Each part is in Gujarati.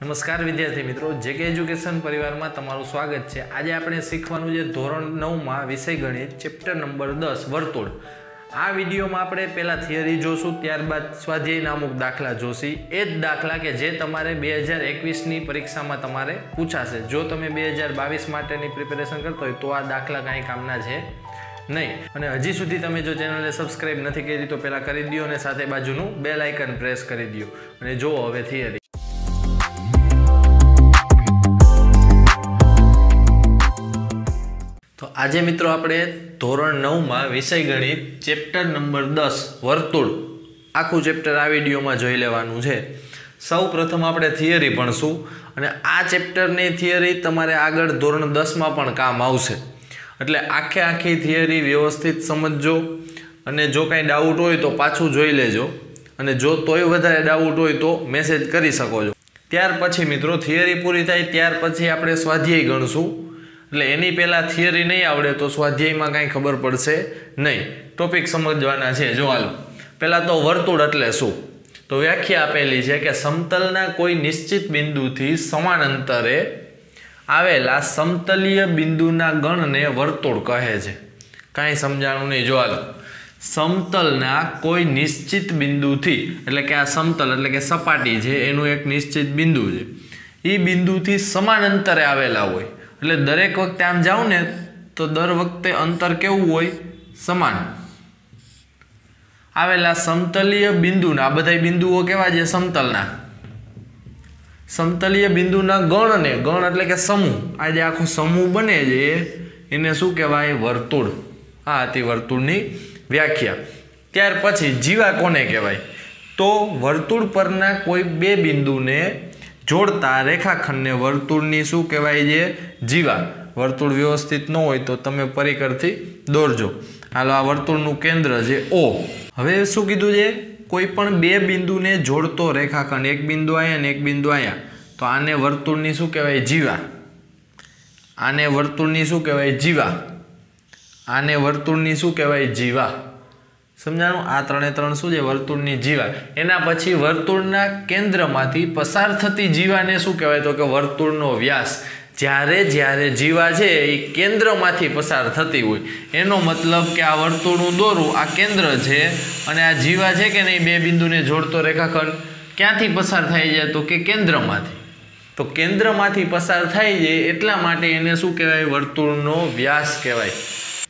નમસ્કાર વિદ્યાર્થી મિત્રો, જેકે એજ્યુકેશન પરિવારમાં તમારું સ્વાગત છે. આજે આપણે શીખવાનું છે ધોરણ નવમાં વિષય ગણિત, ચેપ્ટર નંબર દસ, વર્તુળ. આ વિડીયોમાં આપણે પહેલાં થિયરી જોશું, ત્યારબાદ સ્વાધ્યાયના અમુક દાખલા જોશી. એ જ દાખલા કે જે તમારે બે હજાર એકવીસની પરીક્ષામાં તમારે પૂછાશે. જો તમે બે હજાર બાવીસ માટેની પ્રિપેરેશન કરતો હોય, તો આ દાખલા કાંઈ કામના છે નહીં. અને હજી સુધી તમે જો ચેનલને સબસ્ક્રાઇબ નથી કરી, તો પહેલાં કરી દો અને સાથે બાજુનું બેલ આઇકન પ્રેસ કરી દો અને જુઓ હવે થિયરી. આજે મિત્રો આપણે ધોરણ નવમાં વિષય ગણિત ચેપ્ટર નંબર દસ, વર્તુળ. આખું ચેપ્ટર આ વિડીયોમાં જોઈ લેવાનું છે. સૌ પ્રથમ આપણે થિયરી ભણશું અને આ ચેપ્ટરની થિયરી તમારે આગળ ધોરણ દસમાં પણ કામ આવશે. એટલે આખે આખી થિયરી વ્યવસ્થિત સમજજો અને જો કાંઈ ડાઉટ હોય તો પાછું જોઈ લેજો. અને જો તોય વધારે ડાઉટ હોય તો મેસેજ કરી શકો છો. ત્યાર પછી મિત્રો થિયરી પૂરી થાય, ત્યાર પછી આપણે સ્વાધ્યાય ગણશું. એટલે એની પહેલાં થિયરી નહીં આવડે તો સ્વાધ્યાયમાં કાંઈ ખબર પડશે નહીં. ટોપિક સમજવાના છે. જો હાલો. પહેલાં તો વર્તુળ એટલે શું? તો વ્યાખ્યા આપેલી છે કે સમતલના કોઈ નિશ્ચિત બિંદુથી સમાન અંતરે આવેલા સમતલીય બિંદુના ગણને વર્તુળ કહે છે. કાંઈ સમજાણું નહીં. જો હાલો. સમતલના કોઈ નિશ્ચિત બિંદુથી, એટલે કે આ સમતલ, એટલે કે સપાટી છે, એનું એક નિશ્ચિત બિંદુ છે. એ બિંદુથી સમાન અંતરે આવેલા હોય. એટલે દરેક વખતે આમ જાઉં ને, તો દર વખતે અંતર કેવું હોય? સમાન. આવેલા સમતલીય બિંદુના, આ બધા બિંદુઓ કેવા છે? સમતલના. સમતલીય બિંદુના ગણને ગણ એટલે કે સમૂહ. આ જે આખો સમૂહ બને છે, એને શું કહેવાય? વર્તુળ. આ હતી વર્તુળની વ્યાખ્યા. ત્યાર પછી જીવા કોને કહેવાય? તો વર્તુળ પરના કોઈ બે બિંદુને જોડતા રેખાખંડને વર્તુળની શું કહેવાય છે? જીવા વર્તુળ વ્યવસ્થિત ન હોય તો તમે પરિકરથી દોરજો. હાલો, આ વર્તુળનું કેન્દ્ર છે ઓ હવે શું કીધું છે? કોઈ પણ બે બિંદુને જોડતો રેખાખંડ, એક બિંદુ અહીંયા ને એક બિંદુ અહીંયા. તો આને વર્તુળની શું કહેવાય? જીવા આને વર્તુળની શું કહેવાય? જીવા આને વર્તુળની શું કહેવાય? જીવા સમજાણું? આ ત્રણે ત્રણ શું છે? વર્તુળની જીવા એના પછી વર્તુળના કેન્દ્રમાંથી પસાર થતી જીવાને શું કહેવાય? તો કે વર્તુળનો વ્યાસ. જ્યારે જ્યારે જીવા છે, એ કેન્દ્રમાંથી પસાર થતી હોય. એનો મતલબ કે આ વર્તુળનું દોરું આ કેન્દ્ર છે અને આ જીવા છે કે નહીં, બે બિંદુને જોડતો રેખાખંડ. ક્યાંથી પસાર થાય છે? તો કે કેન્દ્રમાંથી. તો કેન્દ્રમાંથી પસાર થાય છે એટલા માટે એને શું કહેવાય? વર્તુળનો વ્યાસ કહેવાય.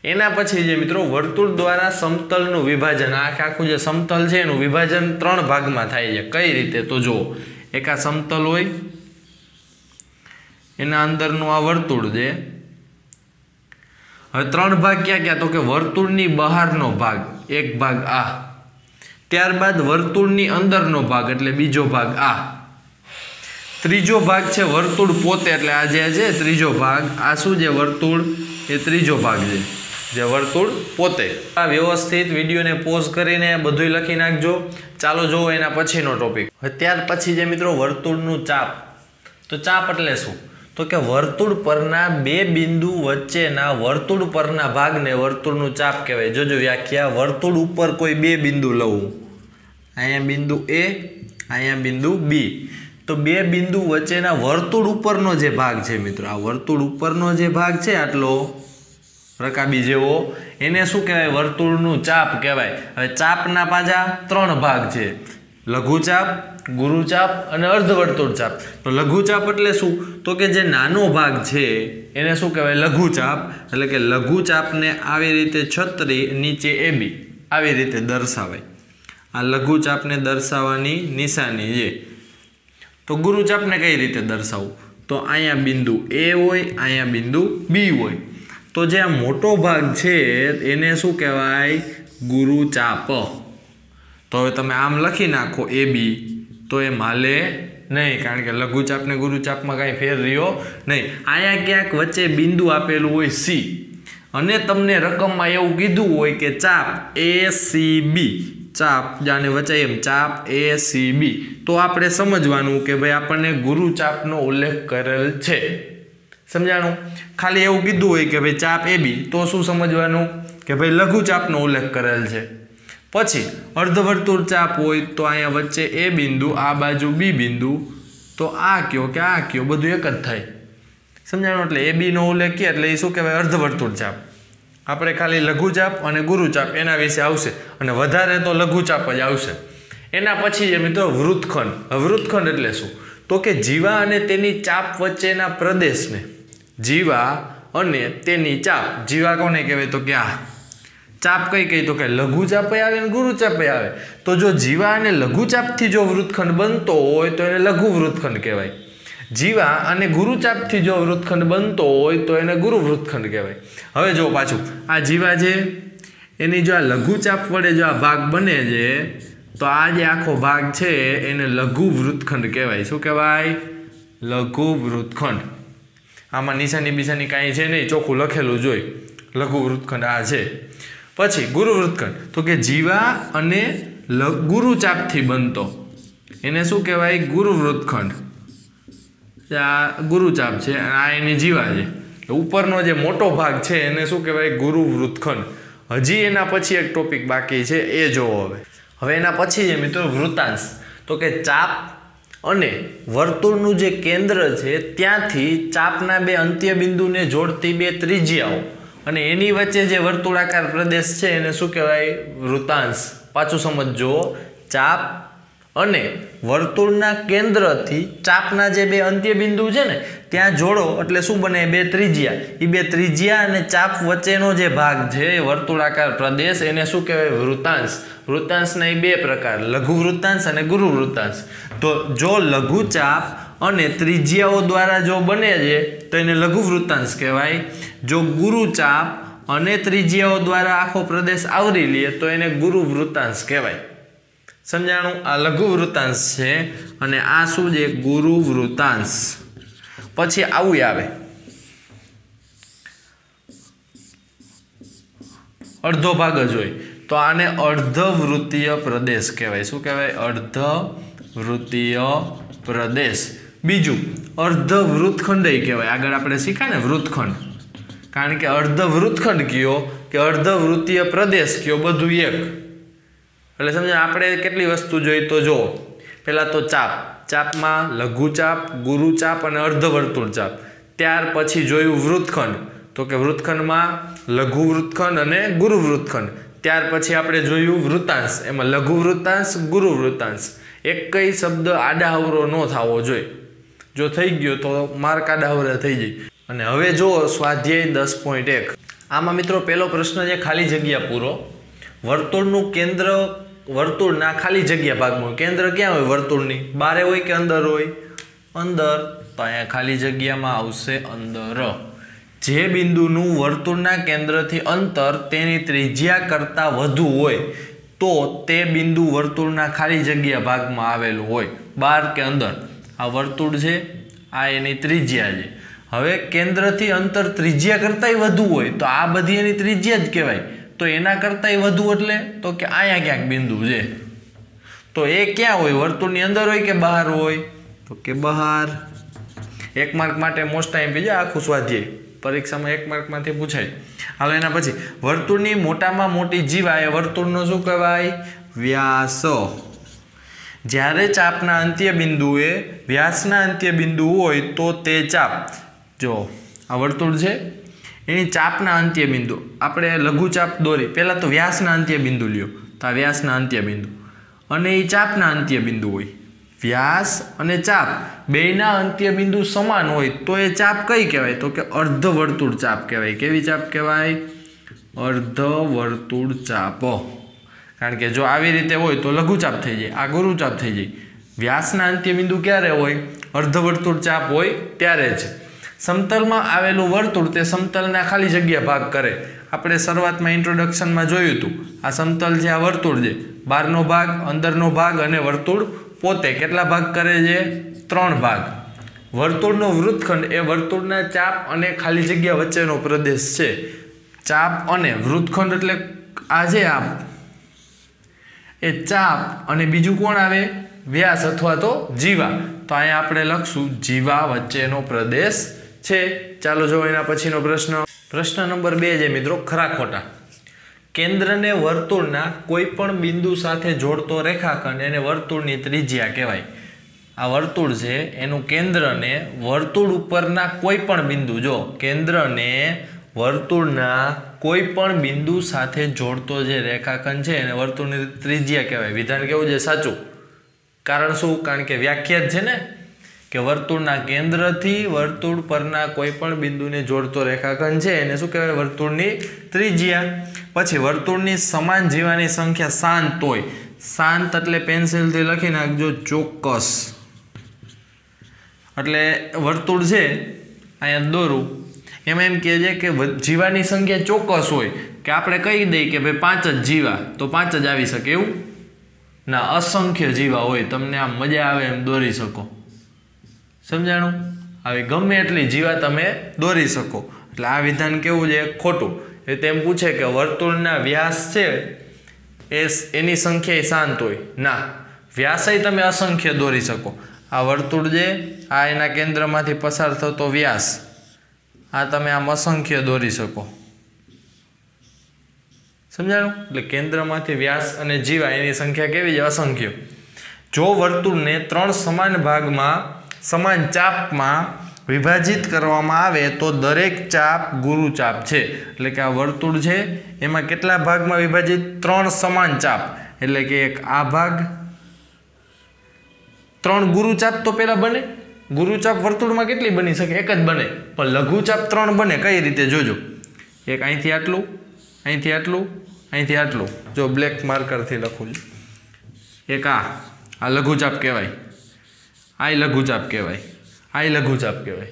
એના પછી જે મિત્રો વર્તુળ દ્વારા સમતલનું વિભાજન આખે આખું જે સમતલ છે એનું વિભાજન ત્રણ ભાગમાં થાય છે. કઈ રીતે? તો જુઓ, એક આ સમતલ હોય, એના અંદરનું આ વર્તુળ છે. હવે ત્રણ ભાગ ક્યાં ક્યાં? તો કે વર્તુળની બહારનો ભાગ, એક ભાગ આ. ત્યારબાદ વર્તુળની અંદરનો ભાગ, એટલે બીજો ભાગ આ. ત્રીજો ભાગ છે વર્તુળ પોતે, એટલે આ જે છે, ત્રીજો ભાગ. આ શું છે વર્તુળ? એ ત્રીજો ભાગ છે. જે વર્તુળ પોતે. આ વ્યવસ્થિત વિડીયોને પોઝ કરીને બધુંય લખી નાખજો. ચાલો જોવો એના પછીનો ટોપિક ત્યાર પછી જે મિત્રો વર્તુળનું ચાપ. તો ચાપ એટલે શું? તો કે વર્તુળ પરના બે બિંદુ વચ્ચેના વર્તુળ પરના ભાગને વર્તુળનું ચાપ કહેવાય. જોજો વ્યાખ્યા. વર્તુળ ઉપર કોઈ બે બિંદુ લઉં. અહીંયા બિંદુ એ અહીંયા બિંદુ બી તો બે બિંદુ વચ્ચેના વર્તુળ ઉપરનો જે ભાગ છે મિત્રો, આ વર્તુળ ઉપરનો જે ભાગ છે આટલો રકાબી જેવો. એને શું કહેવાય? વર્તુળનું ચાપ કહેવાય. હવે ચાપના પાછા ત્રણ ભાગ છે. લઘુચાપ ગુરુચાપ અને અર્ધવર્તુળ ચાપ. તો લઘુચાપ એટલે શું? તો કે જે નાનો ભાગ છે, એને શું કહેવાય? લઘુચાપ એટલે કે લઘુચાપને આવી રીતે છત્રી નીચે એ બી આવી રીતે દર્શાવાય આ લઘુચાપને દર્શાવવાની નિશાની છે. તો ગુરુચાપને કઈ રીતે દર્શાવવું? તો અહીંયા બિંદુ એ હોય, અહીંયા બિંદુ બી હોય. તો જે આ મોટો ભાગ છે, એને શું કહેવાય? ગુરુચાપ તો હવે તમે આમ લખી નાખો એ બી, તો એ માલે નહીં, કારણ કે લઘુચાપ ને ગુરુચાપમાં કાંઈ ફેર રહ્યો નહીં. અહીંયા ક્યાંક વચ્ચે બિંદુ આપેલું હોય સી. અને તમને રકમમાં એવું કીધું હોય કે ચાપ એ સી બી. ચાપ જાને વચ્ચે એમ, ચાપ એ સી બી. તો આપણે સમજવાનું કે ભાઈ આપણને ગુરુચાપનો ઉલ્લેખ કરેલ છે. સમજાણું? ખાલી એવું કીધું હોય કે ભાઈ ચાપ એ બી. તો શું સમજવાનું? કે ભાઈ લઘુચાપનો ઉલ્લેખ કરેલ છે. પછી, અર્ધવર્તુળ ચાપ હોય તો અહીંયા વચ્ચે એ બિંદુ, આ બાજુ બી બિંદુ. તો આ કયો કે આ કયો? બધું એક જ થાય. સમજાણું? એટલે એ બીનો ઉલ્લેખ કરીએ એટલે એ શું કહેવાય? અર્ધવર્તુળ ચાપ. આપણે ખાલી લઘુચાપ અને ગુરુચાપ એના વિશે આવશે. અને વધારે તો લઘુચાપ જ આવશે. એના પછી જે મિત્રો વૃત્તખંડ. વૃત્તખંડ એટલે શું? તો કે જીવા અને તેની ચાપ વચ્ચેના પ્રદેશને. જીવા અને તેની ચાપ. જીવા કોને કહેવાય તો કે આ ચાપ કઈ કઈ તો કે લઘુચાપે આવે અને ગુરુચાપે આવે. તો જો જીવા અને લઘુચાપથી જો વૃત્તખંડ બનતો હોય તો એને લઘુ વૃત્તખંડ કહેવાય. જીવા અને ગુરુચાપથી જો વૃત્તખંડ બનતો હોય તો એને ગુરુ વૃત્તખંડ કહેવાય. હવે જો પાછું, આ જીવા છે, એની જો આ લઘુચાપ વડે જો આ ભાગ બને છે, તો આ જે આખો ભાગ છે, એને લઘુ વૃત્તખંડ કહેવાય. શું કહેવાય? લઘુ વૃત્તખંડ આમાં નિશાની બિશાની કાંઈ છે નહીં, ચોખ્ખું લખેલું જોઈ લઘુ વૃત્તખંડ આ છે. પછી, ગુરુ વૃત્તખંડ. તો કે જીવા અને લ- ગુરુચાપથી બનતો. એને શું કહેવાય? ગુરુ વૃત્તખંડ. આ ગુરુચાપ છે આ એની જીવા છે. ઉપરનો જે મોટો ભાગ છે, એને શું કહેવાય? ગુરુ વૃત્તખંડ. હજી એના પછી એક ટોપિક બાકી છે, એ જોવો હવે. હવે એના પછી છે, મિત્રો, વૃતાંશ. તો કે ચાપ અને વર્તુળનું જે કેન્દ્ર છે, ત્યાંથી ચાપના બે અંત્ય બિંદુને જોડતી બે ત્રિજ્યાઓ. અને એની વચ્ચે જે વર્તુળાકાર પ્રદેશ છે, એને શું કહેવાય? વૃતાંશ પાછું સમજો ચાપ અને વર્તુળના કેન્દ્રથી ચાપના જે બે અંત્ય બિંદુ છે ને, ત્યાં જોડો એટલે શું બને? બે ત્રિજ્યા. એ બે ત્રિજ્યા અને ચાપ વચ્ચેનો જે ભાગ છે, એ વર્તુળાકાર પ્રદેશ, એને શું કહેવાય? વૃતાંશ વૃતાંશના એ બે પ્રકાર. લઘુ વૃતાંશ અને ગુરુ વૃત્તાંશ તો જો લઘુચાપ અને ત્રિજ્યાઓ દ્વારા જો બને છે, તો એને લઘુ વૃત્તાંશ કહેવાય. જો ગુરુ ચાપ અને ત્રિજ્યાઓ દ્વારા આખો પ્રદેશ આવરી લે, તો એને ગુરુ વૃત્તાંશ કહેવાય. સમજાણું? આ લઘુ વૃત્તાંશ છે અને આ શું છે? ગુરુ વૃત્તાંશ. પછી આવું આવે. અડધો ભાગ જ હોય. તો આને અર્ધવૃત્તીય પ્રદેશ કહેવાય. શું કહેવાય? અર્ધવૃત્તીય પ્રદેશ. બીજું અર્ધ વૃત્તખંડ કહેવાય. આગળ આપણે શીખ્યા ને, વૃત્તખંડ. કારણ કે અર્ધ વૃત્તખંડ કયો કે અર્ધ વૃત્તીય પ્રદેશ કયો, બધું એક. એટલે સમજો, આપણે કેટલી વસ્તુ જોઈ તો જો પહેલાં તો ચાપ. ચાપમાં લઘુ ચાપ ગુરુ ચાપ અને અર્ધવર્તુળ ચાપ ત્યાર પછી જોયું વૃત્તખંડ. તો કે વૃત્તખંડમાં લઘુ વૃત્તખંડ અને ગુરુ વૃત્તખંડ ત્યાર પછી આપણે જોયું વૃત્તાંશ. એમાં લઘુ વૃત્તાંશ ગુરુ વૃત્તાંશ એક કઈ શબ્દ આડાહવરો ન થવો જોઈએ. જો થઈ ગયો તો માર્ક આડાહવરા થઈ જાય. અને હવે જો સ્વાધ્યાય દસ પોઈન્ટ એક. આમાં મિત્રો પહેલો પ્રશ્ન છે ખાલી જગ્યા પૂરો. વર્તુળનું કેન્દ્ર વર્તુળના ખાલી જગ્યા ભાગમાં. કેન્દ્ર ક્યાં હોય વર્તુળની? બારે હોય કે અંદર હોય? અંદર. તો અહીંયા ખાલી જગ્યામાં આવશે અંદર. જે બિંદુનું વર્તુળના કેન્દ્રથી અંતર તેની ત્રિજ્યા કરતાં વધુ હોય. તો તે બિંદુ વર્તુળના ખાલી જગ્યા ભાગમાં આવેલું હોય બહાર કે અંદર. આ વર્તુળ છે, આ એની ત્રિજ્યા છે. હવે કેન્દ્રથી અંતર ત્રિજ્યા કરતાંય વધુ હોય, તો આ બધી એની ત્રિજ્યા જ કહેવાય. તો એના કરતાંય વધુ એટલે? તો કે અહીંયા ક્યાંક બિંદુ છે. તો એ ક્યાં હોય? વર્તુળની અંદર હોય કે બહાર હોય? તો કે બહાર. એક માર્ક માટે મોસ્ટ ટાઈમ બીજા આખું સ્વાધ્યાય. પરીક્ષામાં એક માર્કમાંથી પૂછાય. હાલો, એના પછી, વર્તુળની મોટામાં મોટી જીવા એ વર્તુળનો શું કહેવાય? વ્યાસ. જ્યારે ચાપના અંત્ય બિંદુએ વ્યાસના અંત્ય બિંદુ હોય તો તે ચાપ. જો, આ વર્તુળ છે. એની ચાપના અંત્ય બિંદુ. આપણે લઘુ ચાપ દોરી. પહેલાં તો વ્યાસના અંત્ય બિંદુ લ્યો. તો આ વ્યાસના અંત્ય બિંદુ. અને એ ચાપના અંત્ય બિંદુ હોય. વ્યાસ અને ચાપ. બેયના અંત્ય બિંદુ સમાન હોય તો એ ચાપ કઈ કહેવાય? તો કે અર્ધવર્તુળ ચાપ કહેવાય. કેવી ચાપ કહેવાય? અર્ધવર્તુળ ચાપ. કારણ કે જો આવી રીતે હોય તો લઘુચાપ થઈ જાય, આ ગુરુચાપ થઈ જાય. વ્યાસના અંત્ય બિંદુ ક્યારે હોય? અર્ધવર્તુળ ચાપ હોય ત્યારે જ. સમતલમાં આવેલું વર્તુળ તે સમતલના ખાલી જગ્યા ભાગ કરે. આપણે શરૂઆતમાં ઇન્ટ્રોડક્શનમાં જોયું હતું. આ સમતલ છે, આ વર્તુળ છે. બહારનો ભાગ, અંદરનો ભાગ અને વર્તુળ પોતે કેટલા ભાગ કરે છે? ત્રણ ભાગ. વર્તુળનો વૃત્તખંડ એ વર્તુળના ચાપ અને ખાલી જગ્યા વચ્ચેનો પ્રદેશ છે. ચાપ અને વૃત્તખંડ એટલે આ છે આ એ ચાપ અને બીજું કોણ આવે? વ્યાસ અથવા તો જીવા. તો અહીંયા આપણે લખશું જીવા વચ્ચેનો પ્રદેશ છે. ચાલો જો એના પછીનો પ્રશ્ન. પ્રશ્ન નંબર બે છે મિત્રો, ખરા ખોટા. કેન્દ્રને વર્તુળના કોઈ પણ બિંદુ સાથે જોડતો રેખાખંડ એને વર્તુળની ત્રિજ્યા કહેવાય. આ વર્તુળ છે, એનું કેન્દ્રને વર્તુળ ઉપરના કોઈ પણ બિંદુ. જો કેન્દ્રને વર્તુળના કોઈ પણ બિંદુ સાથે જોડતો જે રેખાખંડ છે, એને વર્તુળની ત્રિજ્યા કહેવાય. વિધાન કેવું છે? સાચું. કારણ શું? કારણ કે વ્યાખ્યા છે ને, કે વર્તુળના કેન્દ્રથી વર્તુળ પરના કોઈ પણ બિંદુને જોડતો રેખાખંડ છે, એને શું કહેવાય? વર્તુળની ત્રિજ્યા. પછી વર્તુળની સમાન જીવાની સંખ્યા શાંત હોય શાંત એટલે પેન્સિલથી લખી નાખજો ચોક્કસ. એટલે વર્તુળ છે, અહીંયા દોરું. એમાં એમ કહે છે કે જીવાની સંખ્યા ચોક્કસ હોય કે આપણે કહી દઈએ કે ભાઈ પાંચ જ જીવા, તો પાંચ જ આવી શકે એવું? ના, અસંખ્ય જીવા હોય, તમને આમ મજા આવે એમ દોરી શકો. સમજાણું? આવી ગમે એટલી જીવા તમે દોરી શકો. એટલે આ વિધાન કેવું છે? ખોટું. એ તેમ પૂછે કે વર્તુળના વ્યાસ છે, એ એની સંખ્યા શાંત હોય. ના, વ્યાસય તમે અસંખ્ય દોરી શકો. આ વર્તુળ જે, આ એના કેન્દ્રમાંથી પસાર થતો વ્યાસ, આ તમે આમ અસંખ્ય દોરી શકો. સમજાણું? એટલે કેન્દ્રમાંથી વ્યાસ અને જીવા, એની સંખ્યા કેવી છે? અસંખ્ય. જો વર્તુળને ત્રણ સમાન ભાગમાં, સમાન ચાપમાં વિભાજિત કરવામાં આવે તો દરેક ચાપ ગુરુ ચાપ છે. એટલે કે આ વર્તુળ છે, એમાં કેટલા ભાગમાં વિભાજિત? ત્રણ સમાન ચાપ. એટલે કે એક આ ભાગ, ત્રણ ગુરુચાપ તો પેલા બને. ગુરુચાપ વર્તુળમાં કેટલી બની શકે? એક જ બને. પણ લઘુચાપ ત્રણ બને, કઈ રીતે જોજો? એક અહીંથી આટલું અહીંથી આટલું અહીંથી આટલું. જો બ્લેક માર્કરથી લખું છું. એક આ આ લઘુચાપ કહેવાય. આ લઘુચાપ કહેવાય. આ લઘુચાપ કહેવાય.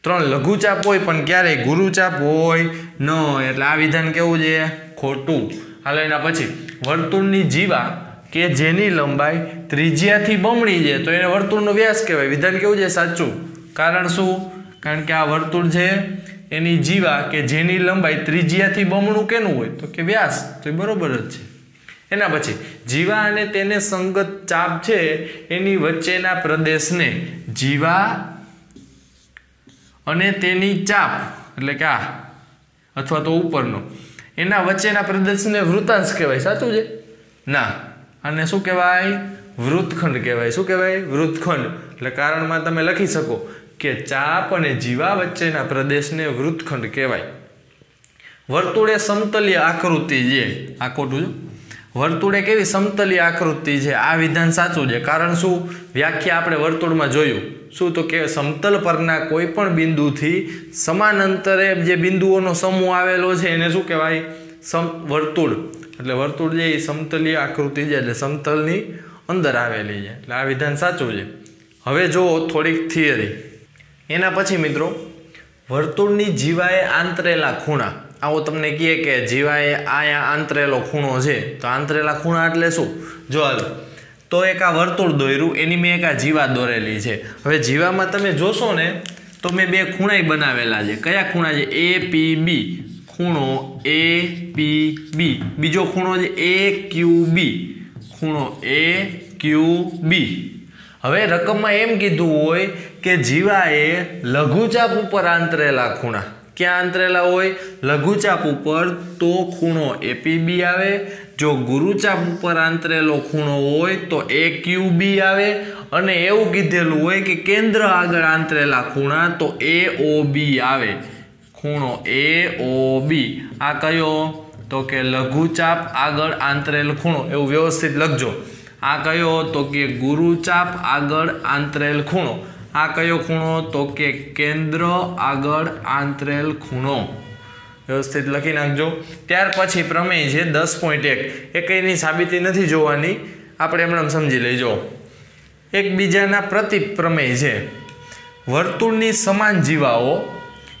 ત્રણ લઘુચાપ હોય, પણ ક્યારેય ગુરુચાપ હોય ન એટલે આ વિધાન કેવું છે? ખોટું. હાલો, એના પછી. વર્તુળની જીવા કે જેની લંબાઈ ત્રિજ્યાથી બમણી છે, તો એને વર્તુળનો વ્યાસ કહેવાય. વિધાન કેવું છે? સાચું. કારણ શું? કારણ કે આ વર્તુળ છે, એની જીવા કે જેની લંબાઈ ત્રિજ્યાથી બમણું કેનું હોય? તો કે વ્યાસ. તો એ બરોબર જ છે. એના પછી, જીવા અને તેને સંગત ચાપ છે, એની વચ્ચેના પ્રદેશને જીવા અને તેની ચાપ, એટલે કે આ, અથવા તો ઉપરનો, એના વચ્ચેના પ્રદેશને વૃતાંશ કહેવાય. સાચું છે? ના. અને શું કહેવાય? વૃત્તખંડ કહેવાય. શું કહેવાય? વૃત્તખંડ. એટલે કારણમાં તમે લખી શકો કે ચાપ અને જીવા વચ્ચેના પ્રદેશને વૃત્તખંડ કહેવાય. વર્તુળે સમતલીય આકૃતિ જે, આ ખોટું વર્તુળ એક કેવી સમતલી આકૃતિ છે? આ વિધાન સાચું છે. કારણ શું? વ્યાખ્યા આપણે વર્તુળમાં જોયું. શું? તો કે સમતલ પરના કોઈ પણ બિંદુથી સમાન અંતરે જે બિંદુઓનો સમૂહ આવેલો છે, એને શું કહેવાય? સમ, વર્તુળ. એટલે વર્તુળ જે એ સમતલીય આકૃતિ છે, એટલે સમતલની અંદર આવેલી છે. એટલે આ વિધાન સાચું છે. હવે જુઓ થોડીક થિયરી. એના પછી મિત્રો, વર્તુળની જીવાએ આંતરેલા ખૂણા આવો તમને કહે કે જીવાએ આયા આંતરેલો ખૂણો છે. તો આંતરેલા ખૂણા એટલે શું? જો હાલો, તો એક આ વર્તુળ દોર્યું, એની મેં એક આ જીવા દોરેલી છે. હવે જીવામાં તમે જોશો ને, તો મેં બે ખૂણાય બનાવેલા છે. કયા ખૂણા છે? એ પી બી ખૂણો એ પી બી બીજો ખૂણો છે એ ક્યુ બી ખૂણો એ ક્યુ બી હવે રકમમાં એમ કીધું હોય કે જીવાએ લઘુચાપ ઉપર આંતરેલા ખૂણા. ક્યાં આંતરેલા હોય? લઘુચાપ ઉપર તો ખૂણો એપીબી આવે. જો ગુરુચાપ ઉપર આંતરેલો ખૂણો હોય તો એ બી આવે. અને એવું કીધેલું હોય કે કેન્દ્ર આગળ આંતરેલા ખૂણા તો એ ઓ બી આવે. ખૂણો એ બી આ કયો? તો કે લઘુચાપ આગળ આંતરેલ ખૂણો. એવું વ્યવસ્થિત લખજો. આ કયો? તો કે ગુરુચાપ આગળ આંતરેલ ખૂણો. આ કયો ખૂણો તો કે કેન્દ્ર આગળ આંતરેલ ખૂણો. વ્યવસ્થિત લખી નાખજો. ત્યાર પછી પ્રમેય છે દસ પોઈન્ટ એક. એ કંઈની સાબિતી નથી જોવાની. આપણે એમણે સમજી લઈજો એકબીજાના પ્રતિક પ્રમેય છે. વર્તુળની સમાન જીવાઓ,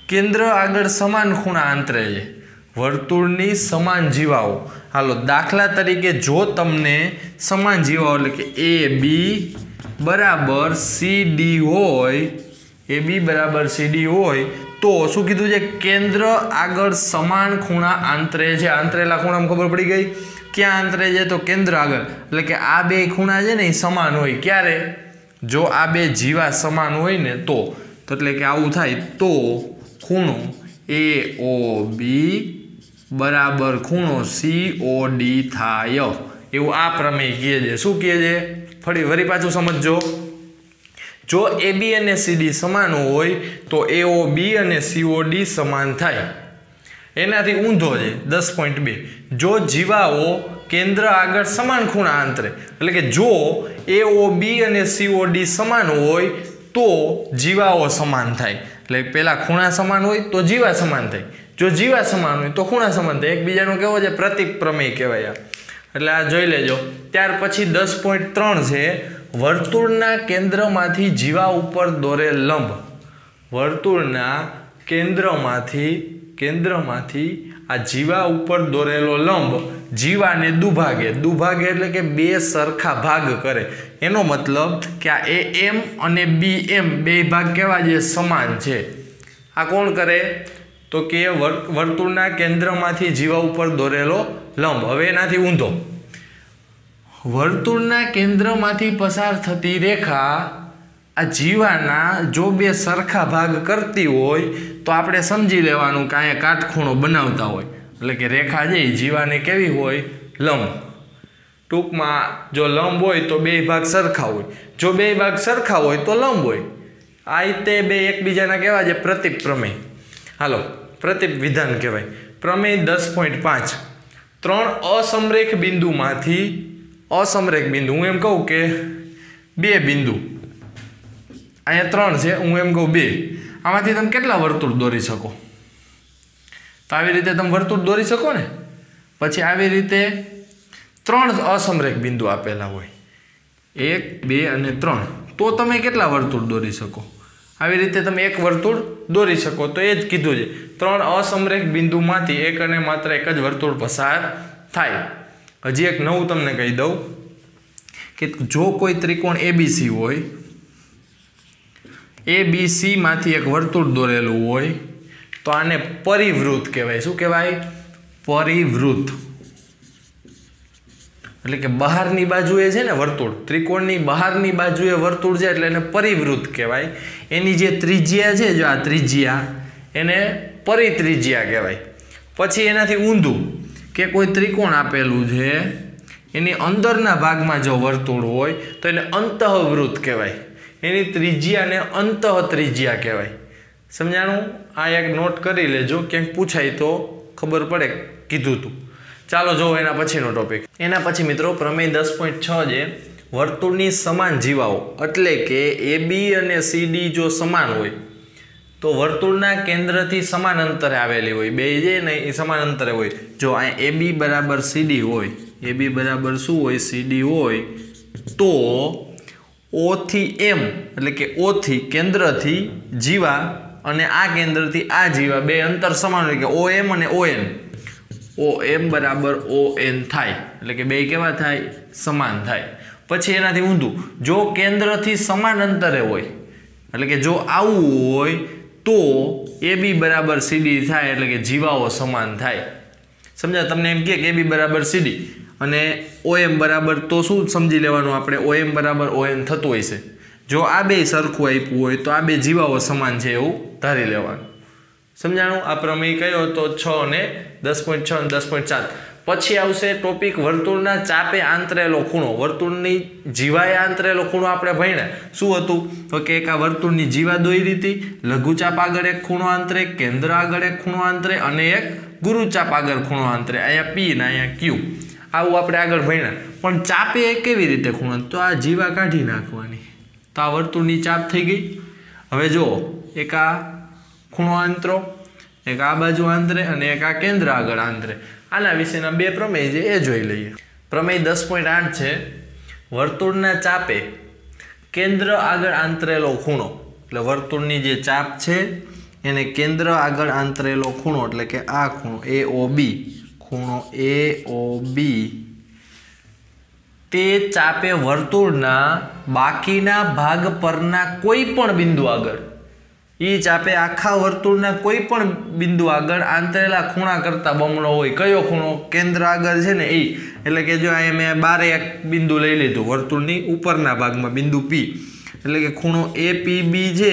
કેન્દ્ર આગળ સમાન ખૂણા આંતરે છે વર્તુળની સમાન જીવાઓ. હાલો, દાખલા તરીકે જો તમને સમાન જીવાઓ એટલે કે એ બી બરાબર સી ડી હોય એ બી બરાબર સી ડી હોય, તો શું કીધું છે? કેન્દ્ર આગળ સમાન ખૂણા આંતરે છે. આંતરેલા ખૂણામાં ખબર પડી ગઈ? ક્યાં આંતરે છે? તો કેન્દ્ર આગળ. એટલે કે આ બે ખૂણા છે ને એ સમાન હોય. ક્યારે? જો આ બે જીવા સમાન હોય ને તો. એટલે કે આવું થાય. તો ખૂણો એ ઓ બી બરાબર ખૂણો સી ઓ ડી થાય. એવું આ પ્રમેય કહે છે. શું કહે છે? ફરી વરી પાછું સમજજો. જો એ બી અને સીડી સમાન હોય, તો એઓ બી અને સીઓડી સમાન થાય. એનાથી ઊંધો છે, દસ પોઈન્ટ બે. જો જીવાઓ કેન્દ્ર આગળ સમાન ખૂણા અંતરે એટલે કે જો એઓ બી અને સીઓડી સમાન હોય, તો જીવાઓ સમાન થાય. એટલે પહેલાં ખૂણા સમાન હોય, તો જીવા સમાન થાય. જો જીવા સમાન હોય, તો ખૂણા સમાન થાય. એકબીજાનું કેવો છે? પ્રતિક પ્રમેય કહેવાય આ. એટલે આ જોઈ લેજો. ત્યાર પછી દસ પોઈન્ટ ત્રણ છે, વર્તુળના કેન્દ્રમાંથી જીવા ઉપર દોરેલ લંબ. વર્તુળના કેન્દ્રમાંથી કેન્દ્રમાંથી આ જીવા ઉપર દોરેલો લંબ જીવાને દુભાગે. દુભાગે એટલે કે બે સરખા ભાગ કરે. એનો મતલબ કે આ એ એમ અને બી એમ બે ભાગ કેવા જે સમાન છે. આ કોણ કરે? તો કે વર- વર્તુળના કેન્દ્રમાંથી જીવા ઉપર દોરેલો લંબ, હવે એનાથી ઊંધો. વર્તુળના કેન્દ્રમાંથી પસાર થતી રેખા આ જીવાના જો બે સરખા ભાગ કરતી હોય, તો આપણે સમજી લેવાનું કે અહીંયા કાટખૂણો બનાવતા હોય. એટલે કે રેખા જે જીવાને કેવી હોય? લંબ. ટૂંકમાં જો લંબ હોય તો બે ભાગ સરખા હોય. જો બે ભાગ સરખા હોય તો લંબ હોય. આ રીતે બે એકબીજાના કહેવા છે પ્રતિપ પ્રમેય હાલો, પ્રતિપ વિધાન કહેવાય. પ્રમેય દસ પોઈન્ટ પાંચ. ત્રણ અસમરેખ બિંદુમાંથી અસમરેખ બિંદુ. હું એમ કહું કે બે બિંદુ. અહીંયા ત્રણ છે, હું એમ કહું બે. આમાંથી તમે કેટલા વર્તુળ દોરી શકો? તો આવી રીતે તમે વર્તુળ દોરી શકો ને? પછી આવી રીતે ત્રણ અસમરેખ બિંદુ આપેલા હોય. એક, બે અને ત્રણ. તો તમે કેટલા વર્તુળ દોરી શકો? આવી રીતે તમે એક વર્તુળ દોરી શકો. તો એ જ કીધું છે. ત્રણ અસમરેખ બિંદુમાંથી એક અને માત્ર એક જ વર્તુળ પસાર થાય. હજી એક નવું તમને કહી દઉં કે જો કોઈ ત્રિકોણ એબીસી હોય એ બી સીમાંથી એક વર્તુળ દોરેલું હોય, તો આને પરિવૃત કહેવાય. શું કહેવાય? પરિવૃત એટલે કે બહારની બાજુએ છે ને વર્તુળ. ત્રિકોણની બહારની બાજુએ વર્તુળ છે એટલે એને પરિવૃત કહેવાય. એની જે ત્રિજ્યા છે, જો આ ત્રિજ્યા, એને પરિત્રિજ્યા કહેવાય. પછી એનાથી ઊંધું, કે કોઈ ત્રિકોણ આપેલું છે, એની અંદરના ભાગમાં જો વર્તુળ હોય, તો એને અંતઃવૃત્ત કહેવાય. એની ત્રિજ્યાને અંતઃ ત્રિજ્યા કહેવાય. સમજાણું? આ એક નોટ કરી લેજો, ક્યાંક પૂછાય તો ખબર પડે કીધું તું. ચાલો જો એના પછીનો ટોપિક એના પછી મિત્રો, પ્રમેય દસ પોઈન્ટ છ છે. વર્તુળની સમાન જીવાઓ એટલે કે એ બી અને સીડી જો સમાન હોય, તો વર્તુળના કેન્દ્રથી સમાન અંતરે આવેલી હોય. બે જે ને એ સમાન અંતરે હોય. જો આ એ બી બરાબર સીડી હોય એ બી બરાબર શું હોય? સીડી હોય, તો ઓથી એમ એટલે કે ઓથી કેન્દ્રથી જીવા અને આ કેન્દ્રથી આ જીવા, બે અંતર સમાન હોય, કે ઓ એમ અને ઓ એન ઓ એમ બરાબર ઓ એન થાય. એટલે કે બે કેવા થાય? સમાન થાય. પછી એનાથી ઊંધું. જો કેન્દ્રથી સમાન અંતરે હોય, એટલે કે જો આવું હોય, તો એ બી બરાબર સીડી થાય, એટલે કે જીવાઓ સમાન થાય. સમજા તમને એમ કે એ બી બરાબર સીડી. અને ઓ એમ બરાબર, તો શું સમજી લેવાનું આપણે? ઓ એમ બરાબર ઓ એન થતું હોય છે. જો આ બે સરખું આપ્યું હોય, તો આ બે જીવાઓ સમાન છે એવું ધારી લેવાનું. સમજાણું? આ પ્રમેય કયો? હતો છ અને દસ પોઈન્ટ છ અને દસ પોઈન્ટ સાત પછી આવશે ટોપિક વર્તુળના ચાપે આંતરેલો ખૂણો. વર્તુળની જીવાએ આંતરેલો ખૂણો આપણે ભણ્યા. શું હતું? તો કે એક આ વર્તુળની જીવા દોરી હતી. લઘુચાપ આગળ એક ખૂણો આંતરે, કેન્દ્ર આગળ એક ખૂણો આંતરે અને એક ગુરુચાપ આગળ ખૂણો આંતરે. અહીંયા પી ને અહીંયા ક્યુ આવું આપણે આગળ ભણ્યા. પણ ચાપે એ કેવી રીતે ખૂણો? તો આ જીવા કાઢી નાખવાની. તો આ વર્તુળની ચાપ થઈ ગઈ. હવે જો એક આ ખૂણો આંતરો, એક આ બાજુ આંતરે અને એક આ કેન્દ્ર આગળ આંતરે. આના વિશેના બે પ્રમેય છે એ જોઈ લઈએ. પ્રમેય દસ પોઈન્ટ આઠ છે, વર્તુળના ચાપે કેન્દ્ર આગળ આંતરેલો ખૂણો. એટલે વર્તુળની જે ચાપ છે, એને કેન્દ્ર આગળ આંતરેલો ખૂણો એટલે કે આ ખૂણો એ ઓ બી ખૂણો એ ઓ બી તે ચાપે વર્તુળના બાકીના ભાગ પરના કોઈ પણ બિંદુ આગળ એ ચાપે આખા વર્તુળના કોઈ પણ બિંદુ આગળ આંતરેલા ખૂણા કરતા બમણો હોય, કયો ખૂણો? કેન્દ્ર આગળ છે ને એ એટલે કે જો અહીંયા મેં બારે એક બિંદુ લઈ લીધું, વર્તુળની ઉપરના ભાગમાં બિંદુ પી એટલે કે ખૂણો એ પી બી છે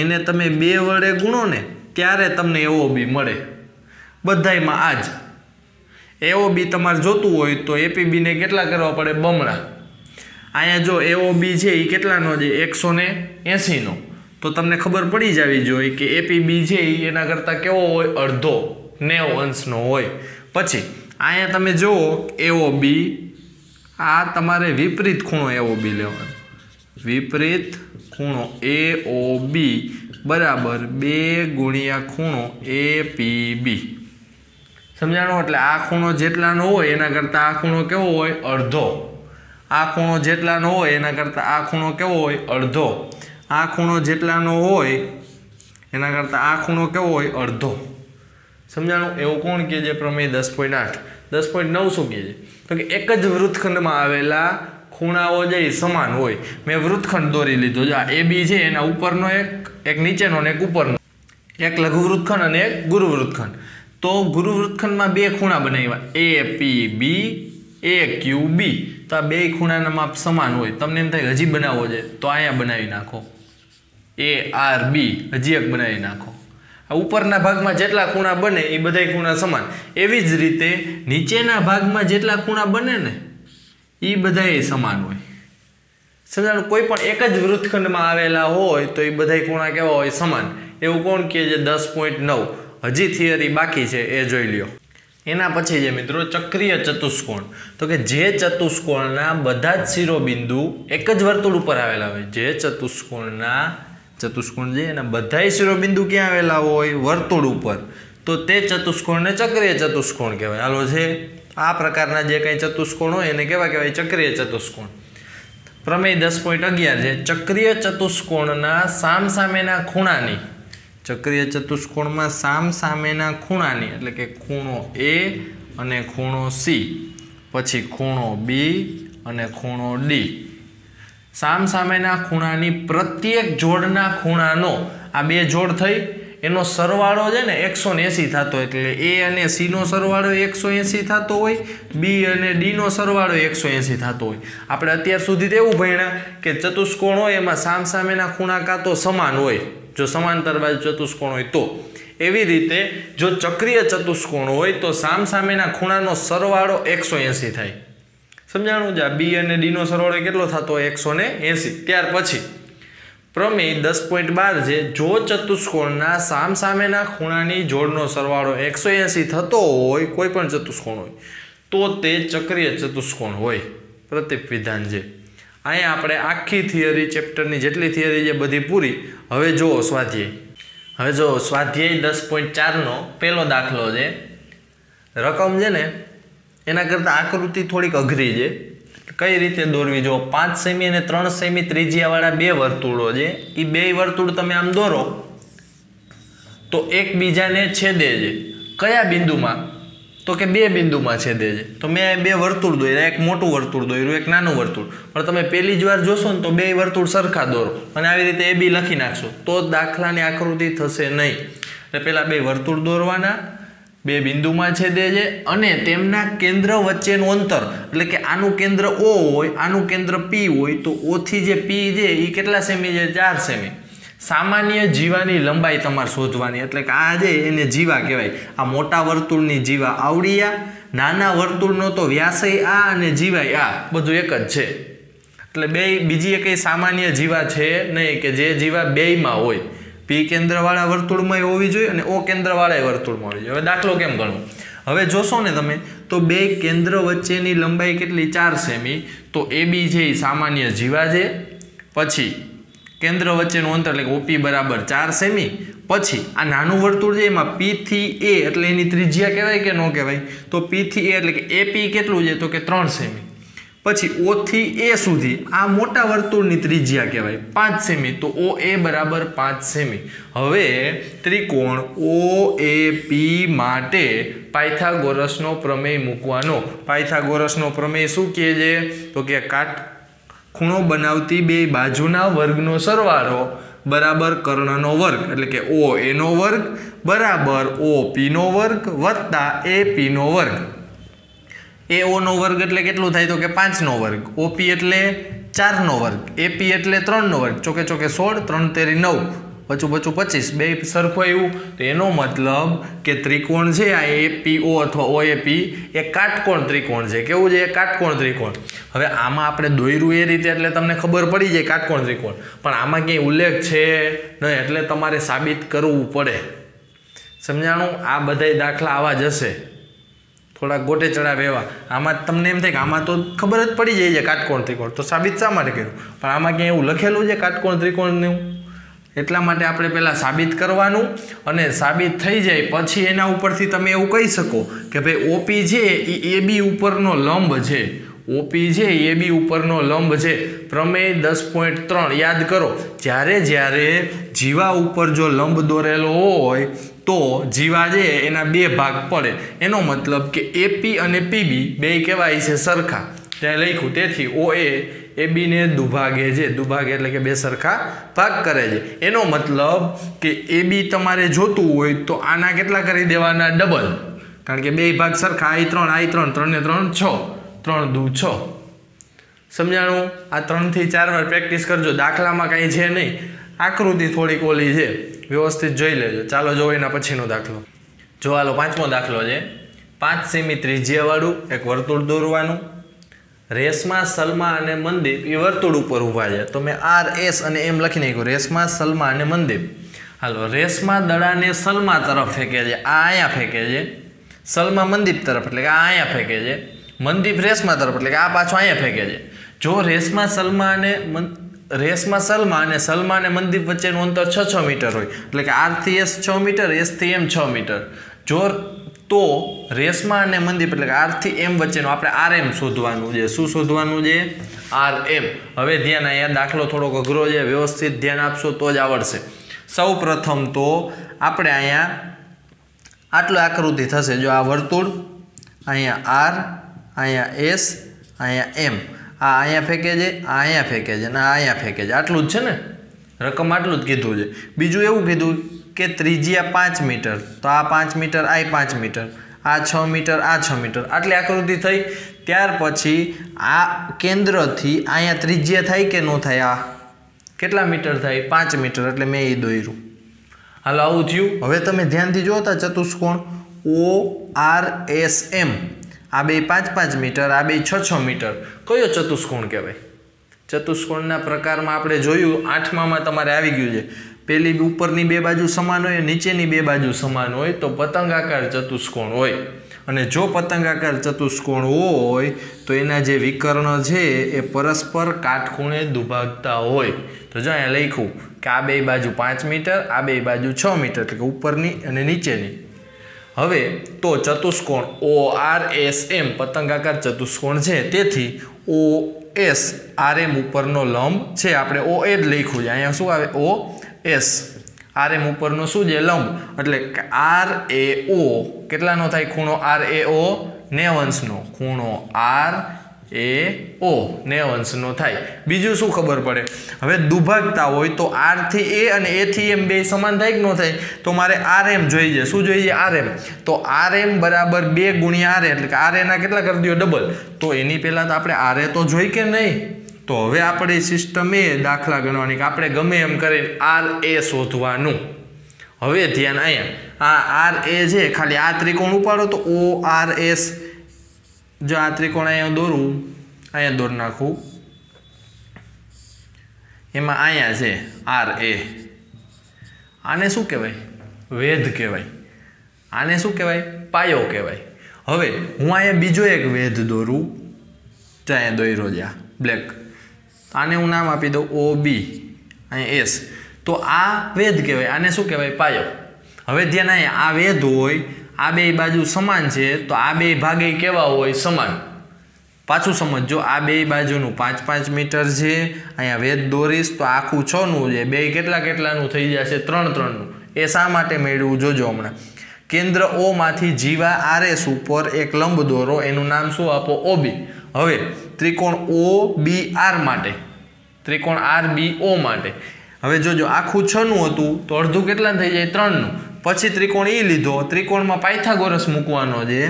એને તમે બે વડે ગુણો ને, ત્યારે તમને એવો બી મળે. બધાયમાં આ જ. એવો બી તમારે જોતું હોય તો એપીબીને કેટલા કરવા પડે? બમણા. અહીંયા જો એવો બી છે એ કેટલાનો છે? એકસો ને એંસીનો તો તમને ખબર પડી જવી જોઈએ કે એપીબી છે એના કરતાં કેવો હોય, અડધો, નેવ અંશનો હોય. પછી, અહીંયા તમે જુઓ એઓ બી આ તમારે વિપરીત ખૂણો એઓ બી લેવાનો. વિપરીત ખૂણો એ ઓ બી બરાબર બે ગુણ્યા ખૂણો એ પી બી સમજાણો? એટલે આ ખૂણો જેટલાનો હોય, એના કરતાં આ ખૂણો કેવો હોય, અડધો. આ ખૂણો જેટલાનો હોય, એના કરતાં આ ખૂણો કેવો હોય, અડધો. આ ખૂણો જેટલાનો હોય, એના કરતાં આ ખૂણો કેવો હોય? અડધો. સમજાણું? એવું કોણ કહે છે પ્રમેય? દસ પોઈન્ટ આઠ. દસ પોઈન્ટ નવ શું કહે છે? તો કે એક જ વૃત્તખંડમાં આવેલા ખૂણાઓ જે સમાન હોય. મેં વૃત્તખંડ દોરી લીધો. જો આ એ બી છે, એના ઉપરનો એક એક નીચેનો ને એક ઉપરનો. એક લઘુ વૃત્તખંડ અને એક ગુરુ વૃત્તખંડ. તો ગુરુ વૃત્તખંડમાં બે ખૂણા બનાવ્યા. એ પી બી એ ક્યુ બી તો આ બે ખૂણાના માપ સમાન હોય. તમને એમ થાય હજી બનાવવો છે? તો અહીંયા બનાવી નાખો. એ આર બી હજી એક બનાવી નાખો. આ ઉપરના ભાગમાં જેટલા ખૂણા બને એ બધાય ખૂણા સમાન. એવી જ રીતે નીચેના ભાગમાં જેટલા ખૂણા બને ને, એ બધાય સમાન હોય. સમજાણું? કોઈ પણ એક જ વૃત્તખંડમાં આવેલા હોય તો એ બધાય ખૂણા કેવા હોય? સમાન. એવું કોણ કહે છે? દસ પોઈન્ટ નવ. હજી થિયરી બાકી છે, એ જોઈ લ્યો. એના પછી છે મિત્રો, ચક્રીય ચતુષ્કોણ. તો કે જે ચતુષ્કોણના બધા જ શિરોબિંદુ એક જ વર્તુળ ઉપર આવેલા હોય. જે ચતુષ્કોણના ચતુષ્કોણ જે એના બધાય શિરોબિંદુ ક્યાં આવેલા હોય? વર્તુળ ઉપર. તો તે ચતુષ્કોણને ચક્રીય ચતુષ્કોણ કહેવાય. હાલો છે. આ પ્રકારના જે કંઈ ચતુષ્કોણ હોય એને કેવા કહેવાય? ચક્રીય ચતુષ્કોણ. પ્રમેય દસ પોઈન્ટ અગિયાર છે. ચક્રીય ચતુષ્કોણના સામ સામેના ખૂણાની. ચક્રીય ચતુષ્કોણમાં સામ સામેના ખૂણાની એટલે કે ખૂણો એ અને ખૂણો સી. પછી ખૂણો બી અને ખૂણો ડી. સામ સામેના ખૂણાની પ્રત્યેક જોડના ખૂણાનો આ બે જોડ થઈ, એનો સરવાળો છે ને એકસો એંસી થતો એટલે એ અને સીનો સરવાળો એકસો એંસી થતો હોય, બી અને ડીનો સરવાળો એકસો એંસી થતો હોય. આપણે અત્યાર સુધી તો એવું ભણ્યા કે ચતુષ્કોણ હોય એમાં સામ સામેના ખૂણા કાં તો સમાન હોય. જો સમાંતર બાજુ ચતુષ્કોણ હોય તો. એવી રીતે જો ચક્રીય ચતુષ્કોણ હોય તો સામ સામેના ખૂણાનો સરવાળો એકસો એંસી થાય. સમજાણું છે બી અને ડીનો સરવાળો કેટલો થતો એકસો ને એંસી. ત્યાર પછી, પ્રમેય દસ પોઈન્ટ બાર છે, જો ચતુષ્કોણના સામ સામેના ખૂણાની જોડનો સરવાળો એકસો એંસી થતો હોય, કોઈ પણ ચતુષ્કોણ હોય, તો તે ચક્રીય ચતુષ્કોણ હોય. પ્રતિપ વિધાન છે. અહીંયા આપણે આખી થિયરી ચેપ્ટરની જેટલી થિયરી છે બધી પૂરી. હવે જુઓ સ્વાધ્યાય. હવે જો સ્વાધ્યાય દસ પોઈન્ટ ચારનો પહેલો દાખલો છે. રકમ છે ને એના કરતાં આકૃતિ થોડીક અઘરી છે. કઈ રીતે દોરવી? જો પાંચ સેમી અને ત્રણ સેમી ત્રિજ્યાવાળા બે વર્તુળો છે એ બે વર્તુળ તમે આમ દોરો, તો એકબીજાને છેદે છે. કયા બિંદુમાં? તો કે બે બિંદુમાં છેદે છે. તો મેં બે વર્તુળ દોર્યા, એક મોટું વર્તુળ દોર્યું, એક નાનું વર્તુળ. પણ તમે પહેલી જ વાર જોશો ને તો બે વર્તુળ સરખા દોરો અને આવી રીતે એ બી લખી નાખશો. તો દાખલાની આકૃતિ થશે નહીં. એટલે પહેલાં બે વર્તુળ દોરવાના બે બિંદુમાં છેદે છે અને તેમના કેન્દ્ર વચ્ચેનું અંતર, એટલે કે આનું કેન્દ્ર ઓ હોય, આનું કેન્દ્ર પી હોય, તો ઓથી જે પી છે એ કેટલા સેમી છે? ચાર સેમી. સામાન્ય જીવાની લંબાઈ તમારે શોધવાની, એટલે કે આ જે એને જીવા કહેવાય. આ મોટા વર્તુળની જીવા આવડિયા, નાના વર્તુળનો તો વ્યાસય આ અને જીવાય આ, બધું એક જ છે. એટલે બે, બીજી કંઈ સામાન્ય જીવા છે નહીં, કે જે જીવા બેયમાં હોય. પી કેન્દ્રવાળા વર્તુળમાં હોવી જોઈએ અને ઓ કેન્દ્રવાળા વર્તુળમાં હોવી જોઈએ. હવે દાખલો કેમ ગણવો હવે જોશો ને તમે, તો બે કેન્દ્ર વચ્ચેની લંબાઈ કેટલી? ચાર સેમી. તો એ બી છે એ સામાન્ય જીવા છે, પછી કેન્દ્ર વચ્ચેનું અંતર એટલે ઓપી બરાબર ચાર સેમી. પછી આ નાનું વર્તુળ છે, એમાં પી થી એ એટલે એની ત્રિજ્યા કહેવાય કે ન કહેવાય? તો પી થી એ એટલે કે એપી કેટલું છે? તો કે ત્રણ સેમી. પછી ઓ થી એ સુધી આ મોટા વર્તુળની ત્રિજ્યા કહેવાય. પાંચ સેમી. તો ઓ એ બરાબર પાંચ સેમી. હવે ત્રિકોણ ઓ એ પી માટે પાયથાગોરસનો પ્રમેય મૂકવાનો. પાયથાગોરસનો પ્રમેય શું કહે છે? તો કે કાટ ખૂણો બનાવતી બે બાજુના વર્ગનો સરવાળો બરાબર કર્ણનો વર્ગ. એટલે કે ઓ એનો વર્ગ બરાબર ઓ પીનો વર્ગ વત્તા એ પીનો વર્ગ. એ ઓનો વર્ગ એટલે કેટલું થાય? તો કે પાંચનો વર્ગ. ઓપી એટલે ચારનો વર્ગ. એપી એટલે ત્રણનો વર્ગ. ચોકે ચોકે સોળ, ત્રણ તેરી નવ. પચું પચું પચીસ. બે સરખું આવ્યું તો એનો મતલબ કે ત્રિકોણ છે આ એપીઓ અથવા ઓએપી એ કાટકોણ ત્રિકોણ છે. કેવું છે? એ કાટકોણ ત્રિકોણ. હવે આમાં આપણે દોર્યું એ રીતે એટલે તમને ખબર પડી જાય કાટકોણ ત્રિકોણ. પણ આમાં ક્યાંય ઉલ્લેખ છે નહીં, એટલે તમારે સાબિત કરવું પડે. સમજાણું? આ બધાય દાખલા આવા જ હશે. થોડાક ગોટે ચડા એવા આમાં તમને એમ થાય કે આમાં તો ખબર જ પડી જાય છે કાટકોણ ત્રિકોણ. તો સાબિત શા માટે કર્યું? પણ આમાં ક્યાંય એવું લખેલું છે કાટકોણ ત્રિકોણનું એટલા માટે આપણે પહેલાં સાબિત કરવાનું અને સાબિત થઈ જાય પછી એના ઉપરથી તમે એવું કહી શકો કે ભાઈ ઓપી છે એ એ બી ઉપરનો લંબ છે. ઓપી છે એ બી ઉપરનો લંબ છે. પ્રમેય દસ પોઈન્ટ ત્રણ. યાદ કરો, જ્યારે જ્યારે જીવા ઉપર જો લંબ દોરેલો હોય તો જીવા જે એના બે ભાગ પડે. એનો મતલબ કે એપી અને પીબી બે કહેવાય છે સરખા. ત્યાં લખ્યું, તેથી ઓ એ એ બીને દુભાગે છે દુભાગે એટલે કે બે સરખા ભાગ કરે છે. એનો મતલબ કે એ બી તમારે જોતું હોય તો આના કેટલા કરી દેવાના? ડબલ. કારણ કે બે ભાગ સરખા, આઈ ત્રણ આઈ ત્રણ ત્રણ ને ત્રણ, છ. ત્રણ દુ, છ. સમજાણું? આ ત્રણથી ચાર વાર પ્રેક્ટિસ કરજો. દાખલામાં કાંઈ છે નહીં. આકૃતિ થોડીક ઓલી છે, વ્યવસ્થિત જોઈ લેજો. ચાલો જો એના પછીનો દાખલો. જો હાલો પાંચમો દાખલો છે. પાંચ સેમી ત્રિજ્યાવાળું, એક વર્તુળ દોરવાનું. રેશમા સલમા અને મનદીપ એ વર્તુળ ઉપર ઊભા છે. તો મેં આર, એસ અને એમ લખી નાખ્યું. રેસમાં સલમા અને મનદીપ હાલો, રેશમા દડાને સલમા તરફ ફેંકે છે. આ અહીંયા ફેંકે છે. સલમા મનદીપ તરફ, એટલે કે આ અહીંયા ફેંકે છે. મનદીપ રેશમા તરફ, એટલે કે આ પાછો અહીંયા ફેંકે છે. જો રેસમાં સલમા અને મન રેસમાં સલમા અને સલમા અને મનદીપ વચ્ચેનું અંતર છ છ મીટર હોય. એટલે કે આરથી એસ છ મીટર એસથી એમ છ મીટર. જો તો રેસમાં અને મનદીપ એટલે કે આરથી એમ વચ્ચેનું આપણે આર એમ શોધવાનું છે. શું શોધવાનું છે? આર એમ હવે ધ્યાન અહીંયા દાખલો થોડોક અઘરો છે, વ્યવસ્થિત ધ્યાન આપશો તો જ આવડશે. સૌ પ્રથમ તો આપણે અહીંયા આટલું આકૃતિ થશે. જો આ વર્તુળ, અહીંયા આર, અહીંયા એસ, અહીંયા એમ. આ અહીંયા ફેંકે છે, આ અહીંયા ફેંકે છે અને આ અહીંયા ફેંકે છે. આટલું જ છે ને? રકમ આટલું જ કીધું છે. બીજું એવું કીધું કે ત્રિજ્યા પાંચ મીટર. તો આ પાંચ મીટર, આ પાંચ મીટર. આ છ મીટર, આ છ મીટર. આટલી આકૃતિ થઈ. ત્યાર પછી આ કેન્દ્રથી અહીંયા ત્રિજ્યા થાય કે ન થાય? આ કેટલા મીટર થાય? પાંચ મીટર. એટલે મેં એ દોર્યું હાલો, આવું થયું. હવે તમે ધ્યાનથી જોતા ચતુષ્કોણ. O R S M. આ બે પાંચ પાંચ મીટર, આ બે છ છ મીટર. કયો ચતુષ્કોણ કહેવાય? ચતુષ્કોણના પ્રકારમાં આપણે જોયું, આઠમામાં તમારે આવી ગયું છે. પેલી ઉપરની બે બાજુ સમાન હોય, નીચેની બે બાજુ સમાન હોય, તો પતંગાકાર ચતુષ્કોણ હોય. અને જો પતંગાકાર ચતુષ્કોણ હોય, તો એના જે વિકર્ણ છે, એ પરસ્પર કાટખૂણે દુભાગતા હોય. તો જો અહીંયા લખ્યું કે આ બે બાજુ પાંચ મીટર, આ બે બાજુ છ મીટર, એટલે કે ઉપરની અને નીચેની. હવે તો ચતુષ્કોણ ઓ આર એસ એમ પતંગાકાર ચતુષ્કોણ છે. તેથી ઓ એસ આર એમ ઉપરનો લંબ છે. આપણે ઓ એ જ લખ્યું છે. અહીંયા શું આવે? ઓ એસ આર એમ ઉપરનો શું છે? લંબ. એટલે આર એ ઓ કેટલાનો થાય? ખૂણો આર એ ઓ નેવંશનો ખૂણો આર એ, ઓ ને અંશનો થાય. બીજું શું ખબર પડે? હવે દુભાગતા હોય તો આરથી એ અને એથી એમ બે સમાન થાય કે ન થાય? તો મારે આર એમ જોઈએ. શું જોઈએ? આર એમ તો આર એમ બરાબર બે ગુણ્યા આર એટલે કે આર એના કેટલા કરી દો? ડબલ તો એની પહેલાં તો આપણે આર એ તો જોઈ કે નહીં? તો હવે આપણે સિસ્ટમ એ દાખલા ગણવાની કે આપણે ગમે એમ કરીને આર એ શોધવાનું. હવે ધ્યાન અહીંયા. આ આર એ છે ખાલી આ ત્રિકોણ ઉપાડો તો ઓ આર એસ જો આ ત્રિકોણ અહીંયા દોરું, અહીંયા દોર નાખું. એમાં અહીંયા છે આર એ. આને શું કહેવાય? વેધ કહેવાય. આને શું કહેવાય? પાયો કહેવાય. હવે હું અહીંયા બીજો એક વેધ દોરું. ત્યાં અહીંયા દોર્યો છે બ્લેક આને હું નામ આપી દઉં ઓ બી અહીંયા એસ તો આ વેધ કહેવાય. આને શું કહેવાય? પાયો. હવે ધ્યાન અહીંયા આ વેધ હોય આ બે બાજુ સમાન છે, તો આ બે ભાગે કેવા હોય સમાન? પાછું સમજો આ બે બાજુનું પાંચ પાંચ મીટર છે, અહીંયા વેદ દોરીશ, તો આખું છનું છે, બે કેટલા કેટલાનું થઈ જશે? ત્રણ ત્રણનું. એ શા માટે મેળવું? જોજો હમણાં. કેન્દ્ર ઓ માંથી જીવા આરએસ ઉપર એક લંબ દોરો, એનું નામ શું આપો? ઓબી હવે, ત્રિકોણ ઓ બી આર માટે. ત્રિકોણ આર બી ઓ માટે. હવે જોજો, આખું છનું હતું, તો અડધું કેટલા થઈ જાય? ત્રણનું. પછી ત્રિકોણ એ લીધો. ત્રિકોણમાં પાયથાગોરસ મૂકવાનો છે.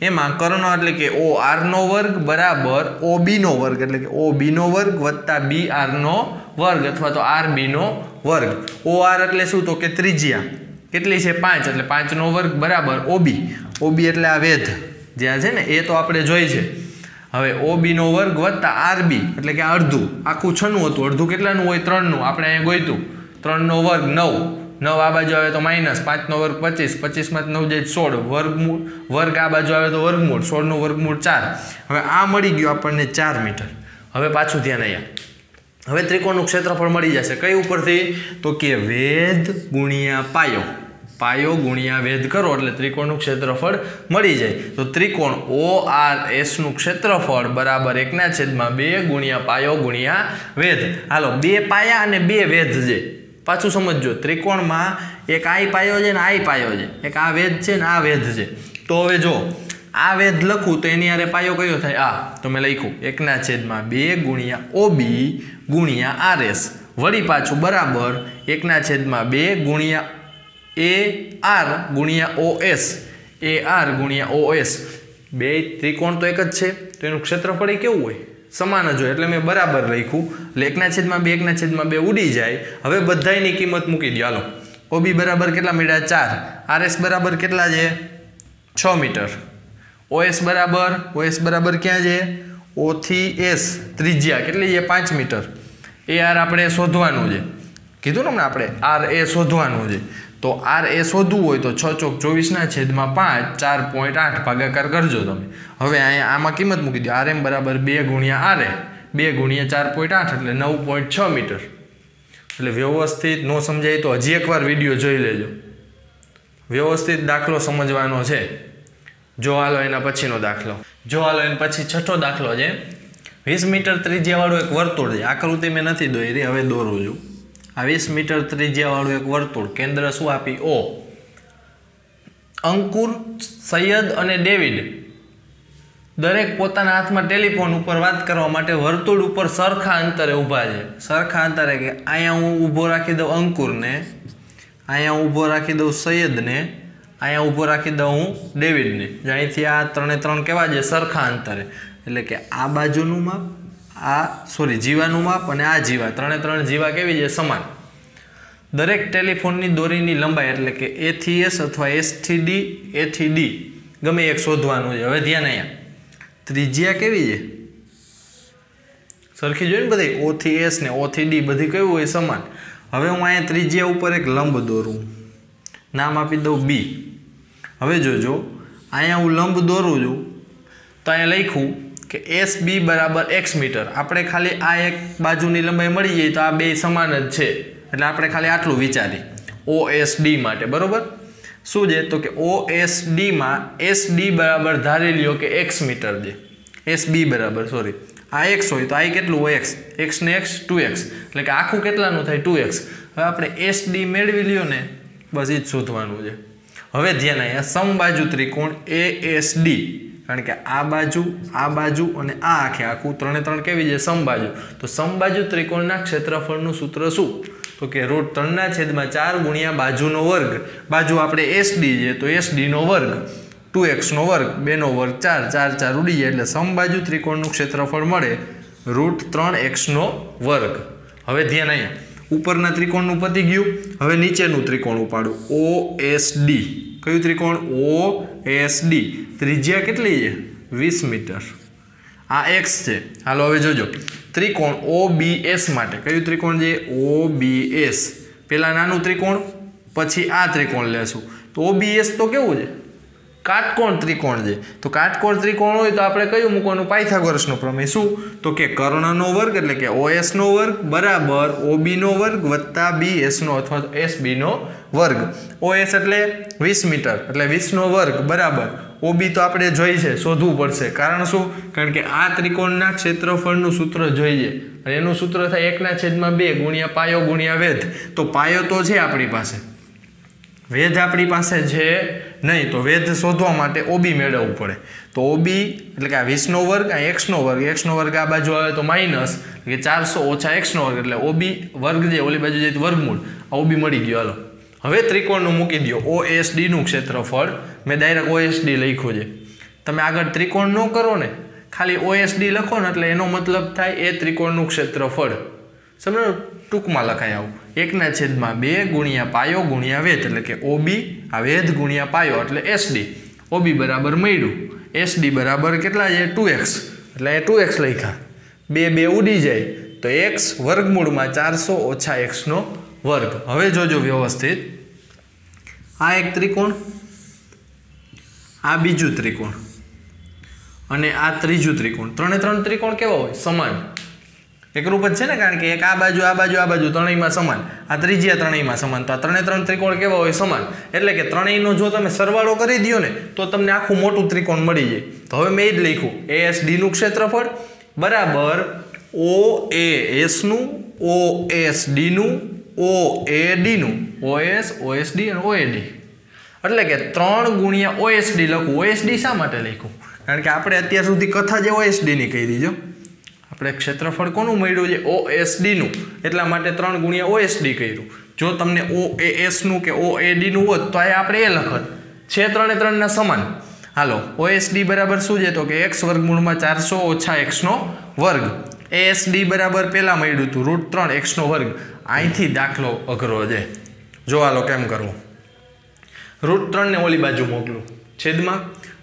એમાં કર્ણ એટલે કે ઓ આરનો વર્ગ બરાબર ઓ બીનો વર્ગ એટલે કે ઓ બીનો વર્ગ વત્તા બી આરનો વર્ગ અથવા તો આર બીનો વર્ગ. ઓ આર એટલે શું? તો કે ત્રિજ્યા. કેટલી છે? પાંચ. એટલે પાંચનો વર્ગ બરાબર ઓબી ઓબી એટલે આ વેધ. જ્યાં છે ને, એ તો આપણે જોઈ છે. હવે ઓબીનો વર્ગ વત્તા આરબી એટલે કે અડધું. આખું છનું હતું. અડધું કેટલાનું હોય? ત્રણનું. આપણે અહીંયા ગોઈતું. ત્રણનો વર્ગ નવ. નવ આ બાજુ આવે તો માઇનસ પાંચનો વર્ગ પચીસ પચીસમાં નવ જાય સોળ વર્ગમૂળ વર્ગ આ બાજુ આવે તો વર્ગમૂળ સોળનું વર્ગમૂળ ચાર. હવે આ મળી ગયું આપણને ચાર મીટર. હવે પાછું ધ્યાન અહીંયા. હવે ત્રિકોણનું ક્ષેત્રફળ મળી જશે. કઈ ઉપરથી? તો કે વેધ ગુણ્યા પાયો. પાયો ગુણ્યા વેધ કરો એટલે ત્રિકોણનું ક્ષેત્રફળ મળી જાય. તો ત્રિકોણ ઓ આર એસનું ક્ષેત્રફળ બરાબર એકના છેદમાં બે ગુણ્યા પાયો ગુણ્યા વેધ. હાલો, બે પાયા અને બે વેધ છે. પાછું સમજજો. ત્રિકોણમાં એક આઈ પાયો છે ને આઈ પાયો છે. એક આ વેધ છે ને આ વેધ છે. તો હવે જો, આ વેધ લખું તો એની આરે પાયો કયો થાય? આ. તો મેં લખ્યું, એકના છેદમાં બે ગુણ્યા ઓબી ગુણ્યા આર એસ વળી પાછું બરાબર, એકના છેદમાં બે ગુણ્યા એ આર ગુણ્યા ઓ એસ એ આર ગુણ્યા ઓ એસ બે ત્રિકોણ તો એક જ છે. તો એનું ક્ષેત્રફળ કેવું હોય? સમાન જ હોય. એટલે મેં બરાબર લખ્યું. એટલે એકના છેદમાં બે, એકના છેદમાં બે ઉડી જાય. હવે બધાયની કિંમત મૂકી દો હાલો. ઓબી બરાબર કેટલા મળ્યા ચાર. આરએસ બરાબર કેટલા છે? છ મીટર. ઓએસ બરાબર ઓએસ બરાબર ક્યાં છે? ઓથી એસ ત્રિજ્યા. કેટલી છે? પાંચ મીટર. એ આર આપણે શોધવાનું છે. કીધું ને આપણે? આર એ શોધવાનું છે. તો આર એ શોધવું હોય તો છ ચોક ચોવીસના છેદમાં પાંચ, ચાર પોઈન્ટ આઠ ભાગાકાર કરજો તમે. હવે અહીંયા આમાં કિંમત મૂકી દો. આર એમ બરાબર બે ગુણ્યા આર એ. બે ગુણ્યા ચાર પોઈન્ટ આઠ એટલે નવ પોઈન્ટ છ મીટર. એટલે વ્યવસ્થિત ન સમજાય તો હજી એકવાર વીડિયો જોઈ લેજો. વ્યવસ્થિત દાખલો સમજવાનો છે. જો હાલો એના પછીનો દાખલો. જો હાલો એના પછી છઠ્ઠો દાખલો છે. વીસ મીટર ત્રિજ્યાવાળું એક વર્તુળ છે. આકૃતિ મેં નથી દોરી, હવે દોરું છું. આ વીસ મીટર ત્રિજ્યાવાળું એક વર્તુળ, કેન્દ્ર શું આપી? ઓ. અંકુર, સૈયદ અને ડેવિડ. દરેક પોતાના હાથમાં ટેલિફોન ઉપર વાત કરવા માટે વર્તુળ ઉપર સરખા અંતરે ઊભા છે. સરખા અંતરે કે અહીંયા હું ઊભો રાખી દઉં અંકુરને, અહીંયા ઊભો રાખી દઉં સૈયદને, અહીંયા ઊભો રાખી દઉં હું ડેવિડને. અહીંથી આ ત્રણે ત્રણ કેવા છે? સરખા અંતરે. એટલે કે આ બાજુનું માપ આ સોરી જીવાનું માપ અને આ જીવા. ત્રણે ત્રણ જીવા કેવી છે? સમાન. દરેક ટેલિફોનની દોરીની લંબાઈ એટલે કે એથી એસ અથવા એસથી ડી એથી ડી ગમે એક શોધવાનું છે. હવે ધ્યાન અહીંયા. ત્રિજ્યા કેવી છે? સરખી જોઈએ ને બધી? ઓથી એસ ને ઓથી ડી બધી કયું હોય? સમાન. હવે હું અહીંયા ત્રિજ્યા ઉપર એક લંબ દોરું. નામ આપી દઉં બી હવે જોજો. અહીંયા હું લંબ દોરું છું. તો અહીંયા લખ્યું કે એસ બી બરાબર એક્સ મીટર. આપણે ખાલી આ એક બાજુની લંબાઈ મળી જાય તો આ બે સમાન જ છે. એટલે આપણે ખાલી આટલું વિચારી ઓ એસ ડી માટે, બરાબર? શું છે? તો કે ઓ એસ ડીમાં એસ ડી બરાબર ધારી લ્યો કે એક્સ મીટર છે. એસ બી બરાબર સોરી આ એક્સ હોય તો આ કેટલું હોય? એક્સ એક્સ ને એક્સ ટુ એક્સ એટલે કે આખું કેટલાનું થાય? ટુ એક્સ હવે આપણે એસ ડી મેળવી લ્યો ને, બસ એ જ શોધવાનું છે. હવે ધ્યાન અહીંયા સમબાજુ ત્રિકોણ એ એસ ડી કારણ કે આ બાજુ આ બાજુ અને આ આખે આખું ત્રણે ત્રણ કેવી છે? સમબાજુ. તો સમબાજુ ત્રિકોણના ક્ષેત્રફળનું સૂત્ર શું? તો કે રૂટ ત્રણના છેદમાં ચાર ગુણ્યા બાજુનો વર્ગ. બાજુ આપણે એસ ડી છે, તો એસ ડીનો વર્ગ. ટુ એક્સનો વર્ગ બેનો વર્ગ, ચાર. ચાર ચાર ઉડી જાય એટલે સમબાજુ ત્રિકોણનું ક્ષેત્રફળ મળે રૂટ ત્રણ એક્સનો વર્ગ. હવે ધ્યાન અહીંયા. ઉપરના ત્રિકોણનું પતી ગયું. હવે નીચેનું ત્રિકોણ ઉપાડું. ઓ એસ ડી કયું ત્રિકોણ? ઓ એસ ડી ત્રિજ્યા કેટલી છે? વીસ મીટર. આ એક્સ છે. હાલો હવે જોજો. ત્રિકોણ ઓ માટે. કયું ત્રિકોણ છે? ઓ બી પહેલાં નાનું ત્રિકોણ, પછી આ ત્રિકોણ લેશું. તો ઓ તો કેવું છે? કાટકોણ ત્રિકોણ છે? તો કાટકોણ ત્રિકોણ હોય તો આપણે કયું મૂકવાનું? પાયથાગોરસનો પ્રમેય. શું? તો કે કર્ણનો વર્ગ એટલે કે ઓએસનો વર્ગ બરાબર ઓબીનો વર્ગ વત્તા બી એસનો અથવા તો એસ બીનો વર્ગ. ઓએસ એટલે વીસ મીટર, એટલે વીસનો વર્ગ બરાબર. ઓબી તો આપણે જોઈ છે, શોધવું પડશે. કારણ શું? કારણ કે આ ત્રિકોણના ક્ષેત્રફળનું સૂત્ર જોઈએ અને એનું સૂત્ર થાય એકના છેદમાં બે ગુણ્યા પાયો ગુણ્યા વેધ. તો પાયો તો છે આપણી પાસે. વેધ આપણી પાસે છે નહીં તો વેધ શોધવા માટે ઓબી મેળવવું પડે. તો ઓબી એટલે કે આ વીસનો વર્ગ, આ એક્સનો વર્ગ એક્સનો વર્ગ આ બાજુ આવે તો માઇનસ કે ચારસો ઓછા એક્સનો વર્ગ, એટલે ઓબી વર્ગ જે ઓલી બાજુ જઈએ વર્ગમૂળ, આ ઓબી મળી ગયો. હાલો. હવે ત્રિકોણનું મૂકી દો ઓ એસ ડીનું ક્ષેત્રફળ. મેં ડાયરેક્ટ ઓ એસ લખ્યું છે. તમે આગળ ત્રિકોણ ન કરો ને. ખાલી ઓ એસ લખો ને એટલે એનો મતલબ થાય એ ત્રિકોણનું ક્ષેત્રફળ. સમજો ટૂંકમાં લખાય આવું. એકના છેદમાં બે ગુણ્યા પાયો ગુણ્યા વેધ, એટલે કે ઓબી, આ વેધ ગુણ્યા પાયો, એટલે એસડી. ઓબી બરાબર મળ્યું. એસડી બરાબર કેટલા છે? ટુ એક્સ એટલે એ ટુ એક્સ લખ્યા. બે બે ઉડી જાય. તો એક્સ વર્ગમૂળમાં ચારસો ઓછા એક્સનો વર્ગ. હવે જોજો વ્યવસ્થિત. આ એક ત્રિકોણ, આ બીજું ત્રિકોણ અને આ ત્રીજું ત્રિકોણ. ત્રણે ત્રણ ત્રિકોણ કેવા હોય? સમાન. એકરૂપ જ છે ને, કારણ કે એક આ બાજુ આ બાજુ આ બાજુ ત્રણેયમાં સમાન. આ ત્રીજ્યા ત્રણેયમાં સમાન. તો આ ત્રણે ત્રણ ત્રિકોણ કેવા હોય સમાન. એટલે કે ત્રણેયનો જો તમે સરવાળો કરી દો ને, તો તમને આખું મોટું ત્રિકોણ મળી જાય. તો હવે મેં જ લખ્યું. એ એસ ડીનું ક્ષેત્રફળ બરાબર ઓ એ એસનું ઓ એસ ડીનું O A ડીનું O S O S D અને ઓ એ ડી એટલે કે ત્રણ ગુણ્યા ઓ એસ ડી લખું. ઓએસડી શા માટે લખ્યું? કારણ કે આપણે અત્યાર સુધી કથા જે ઓએસડીની કહી દીજો આપણે ક્ષેત્રફળ કોનું મળ્યું છે? ઓ એસડીનું એટલા માટે ત્રણ ગુણ્યા ઓએસડી કર્યું. જો તમને ઓ એ એસનું કે ઓ એ હોત, તો આ આપણે એ લખત. છે ત્રણે ત્રણના સમાન. હાલો ઓએસડી બરાબર શું છે? તો કે એક્સ વર્ગમૂળમાં ચારસો ઓછા એક્સનો વર્ગ. એ એસડી બરાબર પહેલાં મળ્યું હતું, રૂટ ત્રણ એક્સનો વર્ગ. અહીંથી દાખલો અઘરો છે. જો હાલો, કેમ કરવું? રૂટ ત્રણને ઓલી બાજુ મોકલું. છેદમાં.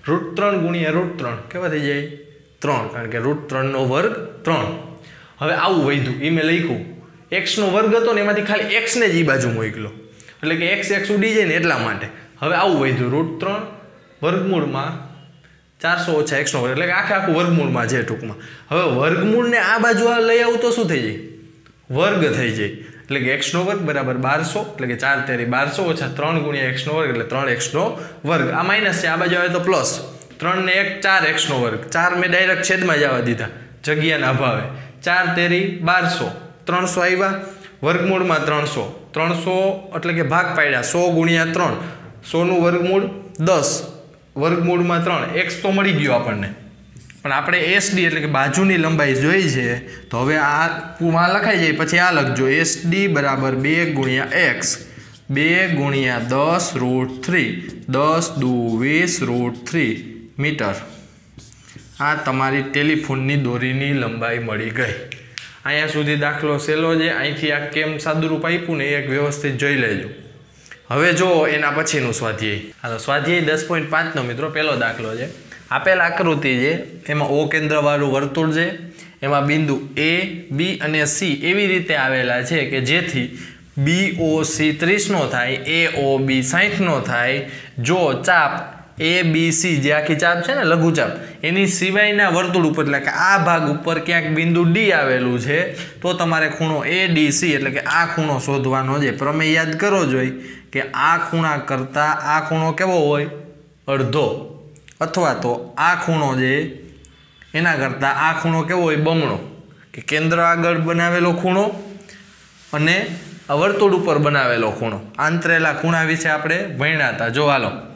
રૂટ ત્રણ ગુણ્યા રૂટ ત્રણ. કેવા થઈ જાય? ત્રણ, કારણ કે રૂટ ત્રણનો વર્ગ ત્રણ. હવે આવું વધ્યું એ મેં લખ્યું. એક્સનો વર્ગ હતો ને એમાંથી ખાલી એક્સને જ એ બાજુ મોકલો. એટલે કે એક્સ એક્સ ઉડી જાય ને એટલા માટે. હવે આવું વધ્યું રૂટ ત્રણ વર્ગમૂળમાં ચારસો ઓછા એક્સનો વર્ગ, એટલે કે આખે આખું વર્ગમૂળમાં છે ટૂંકમાં. હવે વર્ગમૂળને આ બાજુ આ લઈ આવું તો શું થઈ જાય? વર્ગ થઈ જાય. એટલે કે એક્સનો વર્ગ બરાબર બારસો, એટલે કે ચાર તેરી બારસો ઓછા ત્રણ ગુણ્યા એક્સનો વર્ગ, એટલે ત્રણ એક્સનો વર્ગ. આ માઇનસ છે, આ બાજુ આવે તો પ્લસ ત્રણ ને એક, ચાર એક્સનો વર્ગ. ચાર મેં ડાયરેક્ટ છેદમાં જવા દીધા. જગ્યાના અભાવે. ચાર તેરી બારસો. ત્રણસો આવ્યા વર્ગમૂળમાં ત્રણસો. ત્રણસો એટલે કે ભાગ પાડ્યા. સો ગુણ્યા ત્રણ. સોનું વર્ગમૂળ દસ. વર્ગમૂળમાં ત્રણ. એક્સ તો મળી ગયો આપણને. પણ આપણે એસડી એટલે કે બાજુની લંબાઈ જોઈ છે, તો હવે આ માં લખાઈ જાય. પછી આ લખજો. એસડી બરાબર બે ગુણ્યા એક્સ બે ગુણ્યા દસ રૂટ થ્રી. દસ દુ વીસ રૂટ થ્રી. મીટર. આ તમારી ટેલિફોનની દોરીની લંબાઈ મળી ગઈ. અહીંયા સુધી દાખલો સહેલો છે. અહીંથી આ કેમ સાદુરૂપ આપ્યું ને એક વ્યવસ્થિત જોઈ લેજો. હવે જો એના પછીનું સ્વાધ્યાય. હાલો સ્વાધ્યાય દસ પોઈન્ટ પાંચનો મિત્રો પહેલો દાખલો છે. આપેલ આકૃતિ છે, એમાં ઓ કેન્દ્રવાળું વર્તુળ છે. એમાં બિંદુ એ બી અને સી એવી રીતે આવેલા છે કે જેથી બી ઓ સી ત્રીસનો થાય એ ઓ બી સાહીઠનો થાય. જો ચાપ એ બી સી જે આખી ચાપ છે ને લઘુચાપ એની સિવાયના વર્તુળ ઉપર, એટલે કે આ ભાગ ઉપર ક્યાંક બિંદુ ડી આવેલું છે, તો તમારે ખૂણો એ ડી સી એટલે કે આ ખૂણો શોધવાનો છે. પ્રમેય યાદ કરો જોઈએ કે આ ખૂણા કરતાં આ ખૂણો કેવો હોય? અડધો. અથવા તો આ ખૂણો જે, એના કરતાં આ ખૂણો કેવો હોય? બમણો. કે કેન્દ્ર આગળ બનાવેલો ખૂણો અને વર્તુળ ઉપર બનાવેલો ખૂણો. આંતરેલા ખૂણા વિશે આપણે ભણ્યા હતા. જો હાલો.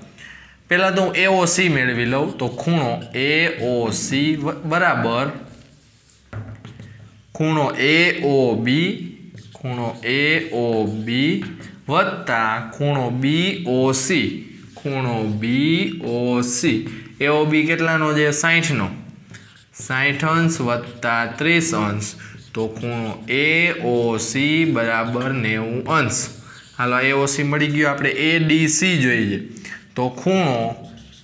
પહેલાં તો હું એઓ સી મેળવી લઉં, તો ખૂણો એ ઓ સી બરાબર. ખૂણો એ ઓ બી ખૂણો એ ઓ બી વત્તા ખૂણો બી ઓ સી ખૂણો બી ઓ સી એ ઓ બી કેટલાનો છે? સાહીઠનો સાહીઠ અંશ વત્તા ત્રીસ અંશ. તો ખૂણો એ ઓ સી બરાબર નેવું અંશ. હાલો એ ઓ સી મળી ગયો. આપણે એ ડી સી જોઈએ તો ખૂણો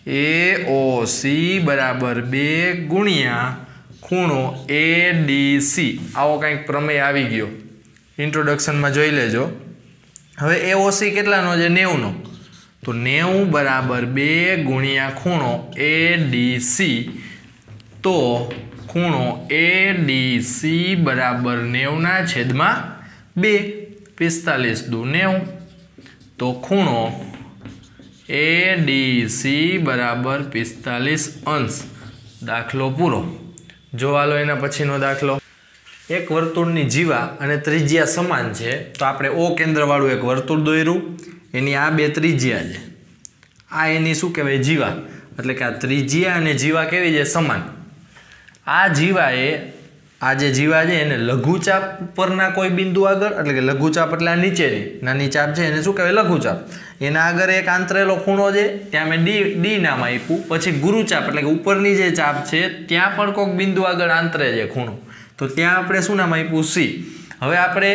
એ ઓ સી બરાબર બે ગુણ્યા ખૂણો એ ડી સી આવો કંઈક પ્રમેય આવી ગયો. ઇન્ટ્રોડક્શનમાં જોઈ લેજો. હવે એ ઓ સી કેટલાનો છે? નેવુંનો. તો નેવું બરાબર બે ગુણ્યા ખૂણો એ ડી સી તો ખૂણો એ ડી સી બરાબર નેવના છેદમાં બે. પિસ્તાલીસ દુ નેવું. તો ખૂણો એ ડી સી બરાબર પિસ્તાલીસ અંશ. દાખલો પૂરો. જોવા લો એના પછીનો દાખલો. એક વર્તુળની જીવા અને ત્રિજ્યા સમાન છે, તો આપણે ઓ કેન્દ્રવાળું એક વર્તુળ દોર્યું. એની આ બે ત્રિજ્યા છે. આ એની શું કહેવાય? જીવા. એટલે કે આ ત્રિજ્યા અને જીવા કેવી છે? સમાન. આ જીવા એ આ જે જીવા છે એને લઘુચાપ ઉપરના કોઈ બિંદુ આગળ, એટલે કે લઘુચાપ એટલે આ નીચેની, નાની ચાપ છે એને શું કહેવાય? લઘુચાપ. એના આગળ એક આંતરેલો ખૂણો છે, ત્યાં મેં ડી ડી નામ આપ્યું. પછી ગુરુચાપ, એટલે કે ઉપરની જે ચાપ છે, ત્યાં પણ કોઈક બિંદુ આગળ આંતરે છે ખૂણો. તો ત્યાં આપણે શું નામ આપ્યું? સી. હવે આપણે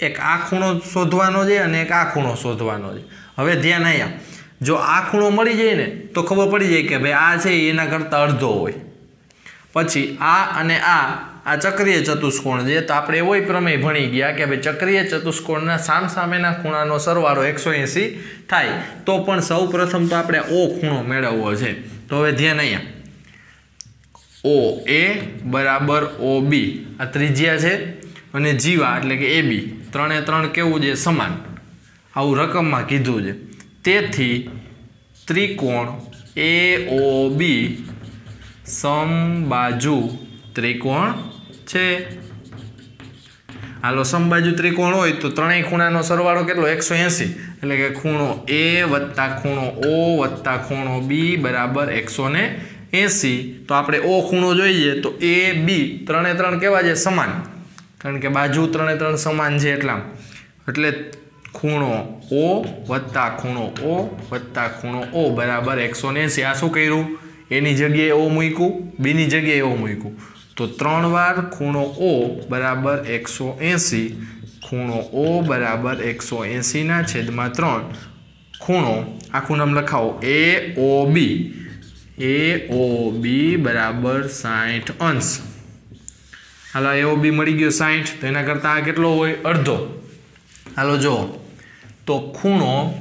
એક આ ખૂણો શોધવાનો છે અને એક આ ખૂણો શોધવાનો છે. હવે ધ્યાન અહીંયા જો આ ખૂણો મળી જાય ને, તો ખબર પડી જાય કે ભાઈ આ છે એના કરતાં અડધો હોય. પછી આ અને આ આ ચક્રીય ચતુષ્કોણ છે. તો આપણે એવો પ્રમેય ભણી ગયા કે ભાઈ ચક્રીય ચતુષ્કોણના સામસામેના ખૂણાનો સરવાળો એકસો એંસી થાય. તો પણ સૌ તો આપણે ઓ ખૂણો મેળવવો છે. તો હવે ધ્યાન અહીંયા. ઓ એ બરાબર ઓ બી. આ ત્રિજ્યા છે અને જીવા એટલે કે એ બી. ત્રણે ત્રણ કેવું છે? સમાન. આવું રકમમાં કીધું છે. તેથી ત્રિકોણ એ ઓ બી સમબાજુ ત્રિકોણ છે? હાલો સમબાજુ ત્રિકોણ હોય તો ત્રણેય ખૂણાનો સરવાળો કેટલો? એકસો એંસી. એટલે કે ખૂણો એ વત્તા ખૂણો ઓ વત્તા ખૂણો બી બરાબર એકસો ને એંસી. તો આપણે ઓ ખૂણો જોઈએ તો એ, બી ત્રણે ત્રણ કેવા છે? સમાન. કારણ કે બાજુ ત્રણે ત્રણ સમાન છે એટલા એટલે ખૂણો ઓ વત્તા ખૂણો ઓ વત્તા ખૂણો ઓ બરાબર એકસો ને એંસી. આ શું કર્યું? એની જગ્યાએ ઓ મૂક્યું? બીની જગ્યાએ ઓ મૂક્યું. તો ત્રણ વાર ખૂણો ઓ બરાબર એકસો એંસી, ખૂણો ઓ બરાબર એકસો એંસીના છેદમાં ત્રણ. ખૂણો, આખું નામ લખાવો. એ, ઓ, બી. એ, ઓ, બી બરાબર સાઠ અંશ. હાલો એ, ઓ, બી મળી ગયો સાઠ તો એના કરતાં આ કેટલો હોય? અડધો. હાલો જો તો ખૂણો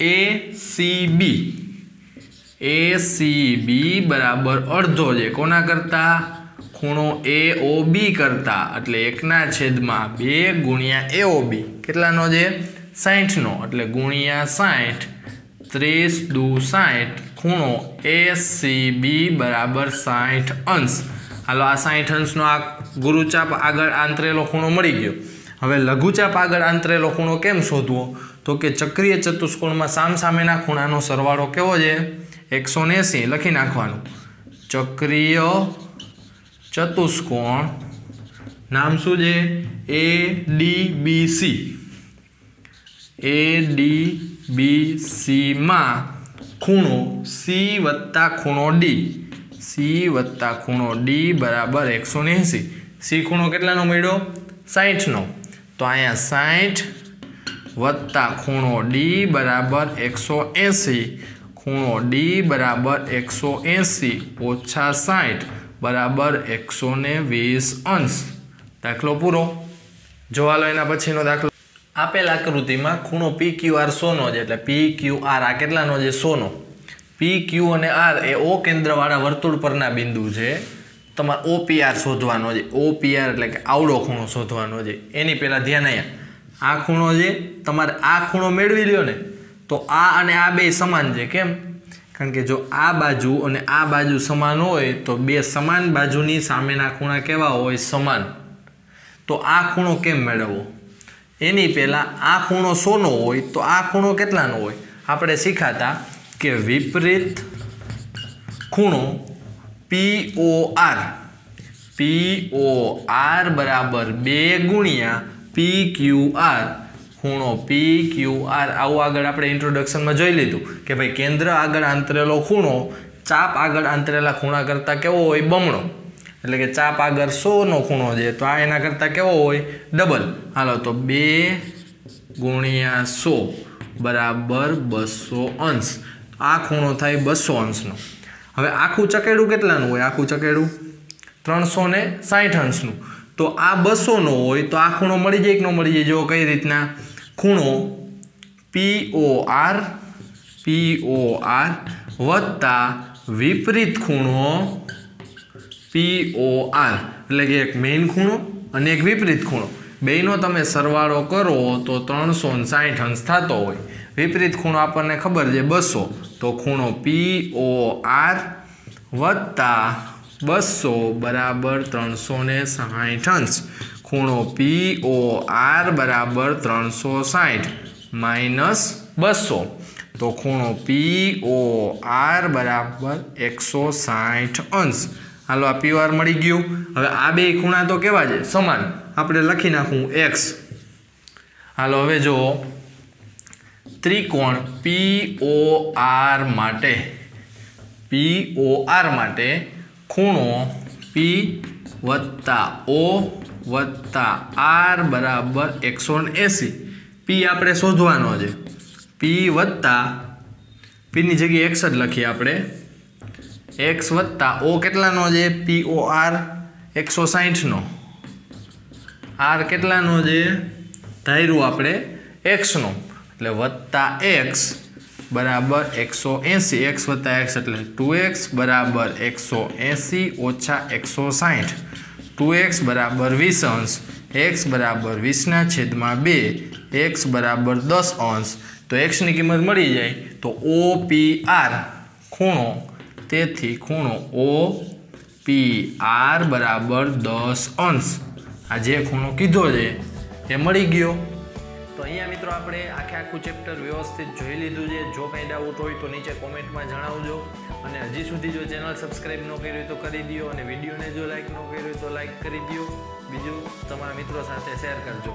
એ, સી, બી. એ, સી, બી બરાબર અડધો છે. કોના કરતાં? ખૂણો એ ઓ બી કરતાં એટલે એકના છેદમાં બે ગુણ્યા એ ઓ બી. કેટલાનો છે? સાઠનો એટલે ગુણ્યા સાઠ ત્રીસ દુ સાઠ ખૂણો એ સી બી બરાબર સાઠ અંશ. હાલો, આ સાઠ અંશનો આ ગુરુચાપ આગળ આંતરેલો ખૂણો મળી ગયો. હવે લઘુચાપ આગળ આંતરેલો ખૂણો કેમ શોધવો? તો કે ચક્રીય ચતુષ્કોણમાં સામસામેના ખૂણાનો સરવાળો કેવો છે? એકસો લખી નાખવાનું. ચક્રીય ચતુષ્કોણ. નામ શું છે? A D B C A D B સીમાં ખૂણો સી વત્તા ખૂણો ડી સી વત્તા ખૂણો ડી બરાબર એકસો એંસી સી ખૂણો કેટલાનો મળ્યો? સાઠનો તો અહીંયા સાઠ વત્તા ખૂણો ડી બરાબર એકસો એંસી. ખૂણો ડી બરાબર એકસો એંસી ઓછા સાઠ બરાબર એકસો ને વીસ અંશ. દાખલો પૂરો. જોવા લો એના પછીનો દાખલો. આપેલ આકૃતિમાં ખૂણો પી ક્યુ આર સોનો છે એટલે પી ક્યુ આર આ કેટલાનો છે? સોનો. પી ક્યુ અને આર એ ઓ કેન્દ્રવાળા વર્તુળ પરના બિંદુ છે. તમારે ઓ પી આર શોધવાનો છે. ઓ પી આર એટલે કે આવડો ખૂણો શોધવાનો છે. એની પહેલાં ધ્યાન અહીંયા. આ ખૂણો છે. તમારે આ ખૂણો મેળવી લ્યો ને. તો આ અને આ બે સમાન છે. કેમ? કારણ કે જો આ બાજુ અને આ બાજુ સમાન હોય, તો બે સમાન બાજુની સામેના ખૂણા કેવા હોય? સમાન. તો આ ખૂણો કેમ મેળવવો? એની પહેલાં આ ખૂણો સોનો હોય, તો આ ખૂણો કેટલાનો હોય? આપણે શીખાતા કે વિપરીત ખૂણો પી O R P O R બરાબર બે ગુણ્યા પી ક્યુ આર ખૂણો પી ક્યુ આર આવું આગળ આપણે ઇન્ટ્રોડક્શનમાં જોઈ લીધું કે ભાઈ કેન્દ્ર આગળ આંતરેલો ખૂણો, ચાપ આગળ આંતરેલા ખૂણા કરતાં કેવો હોય? બમણો. એટલે કે ચાપ આગળ સોનો ખૂણો છે, તો આ એના કરતાં કેવો હોય? ડબલ. હાલો, તો બે ગુણ્યા સો બરાબર બસો અંશ. આ ખૂણો થાય બસો અંશનો. હવે આખું ચકેડું કેટલાનું હોય? આખું ચકેડું ત્રણસો ને સાઠ અંશનું. તો આ બસોનો હોય, તો આ ખૂણો મળી જાય કે ન મળી જાય? જો કઈ રીતના? ખૂણો પી O R P O R વત્તા વિપરીત ખૂણો પી ઓ આર એટલે કે એક મેઇન ખૂણો અને એક વિપરીત ખૂણો. બેયનો તમે સરવાળો કરો તો ત્રણસો ને સાઠ અંશ થતો હોય. વિપરીત ખૂણો આપણને ખબર છે બસો. તો ખૂણો પી ઓ આર વત્તા બસો બરાબર ત્રણસો ને સાઠ અંશ. ખૂણો પી ઓ આર બરાબર ત્રણસો સાઠ માઇનસ બસો. તો ખૂણો પી ઓ આર બરાબર એકસો સાઠ અંશ. હાલો, આ પી આર મળી ગયું. હવે આ બે ખૂણા તો કેવા છે? સમાન. આપણે લખી નાખું એક્સ હાલો, હવે જો ત્રિકોણ પી ઓ આર માટે પી ઓ આર માટે ખૂણો પી વત્તા ઓ વત્તા આર બરાબર એકસો એંસી. પી આપણે શોધવાનો છે. પી વત્તા પીની જગ્યાએ એક્સ જ લખીએ આપણે. એક્સ વત્તા ઓ કેટલાનો છે? પી ઓ આર એકસો સાહીઠનો. આર કેટલાનો છે? ધાર્યું આપણે એક્સનો એટલે વત્તા એક્સ બરાબર એકસો એંસી. એક્સ વત્તા એક્સ એટલે ટુ એક્સ બરાબર એકસો એંસી ઓછા એકસો સાહીઠ. ટુ એક્સ બરાબર વીસ અંશ, એક્સ બરાબર વીસના છેદમાં બે, એક્સ બરાબર દસ અંશ. તો એક્સની કિંમત મળી જાય તો ઓ પી આર ખૂણો, તેથી ખૂણો ઓ પી આર બરાબર દસ અંશ. આ જે ખૂણો કીધો છે એ મળી ગયો. તો અહીંયા મિત્રો આપણે આખે આખું ચેપ્ટર વ્યવસ્થિત જોઈ લીધું છે. જો કંઈ ડાઉટ હોય તો નીચે કોમેન્ટમાં જણાવજો. અને હજી સુધી જો ચેનલ સબસ્ક્રાઈબ ન કરી હોય તો કરી દો અને વિડીયોને જો લાઈક ન કરી હોય તો લાઈક કરી દો બીજું તમારા મિત્રો સાથે શેર કરજો.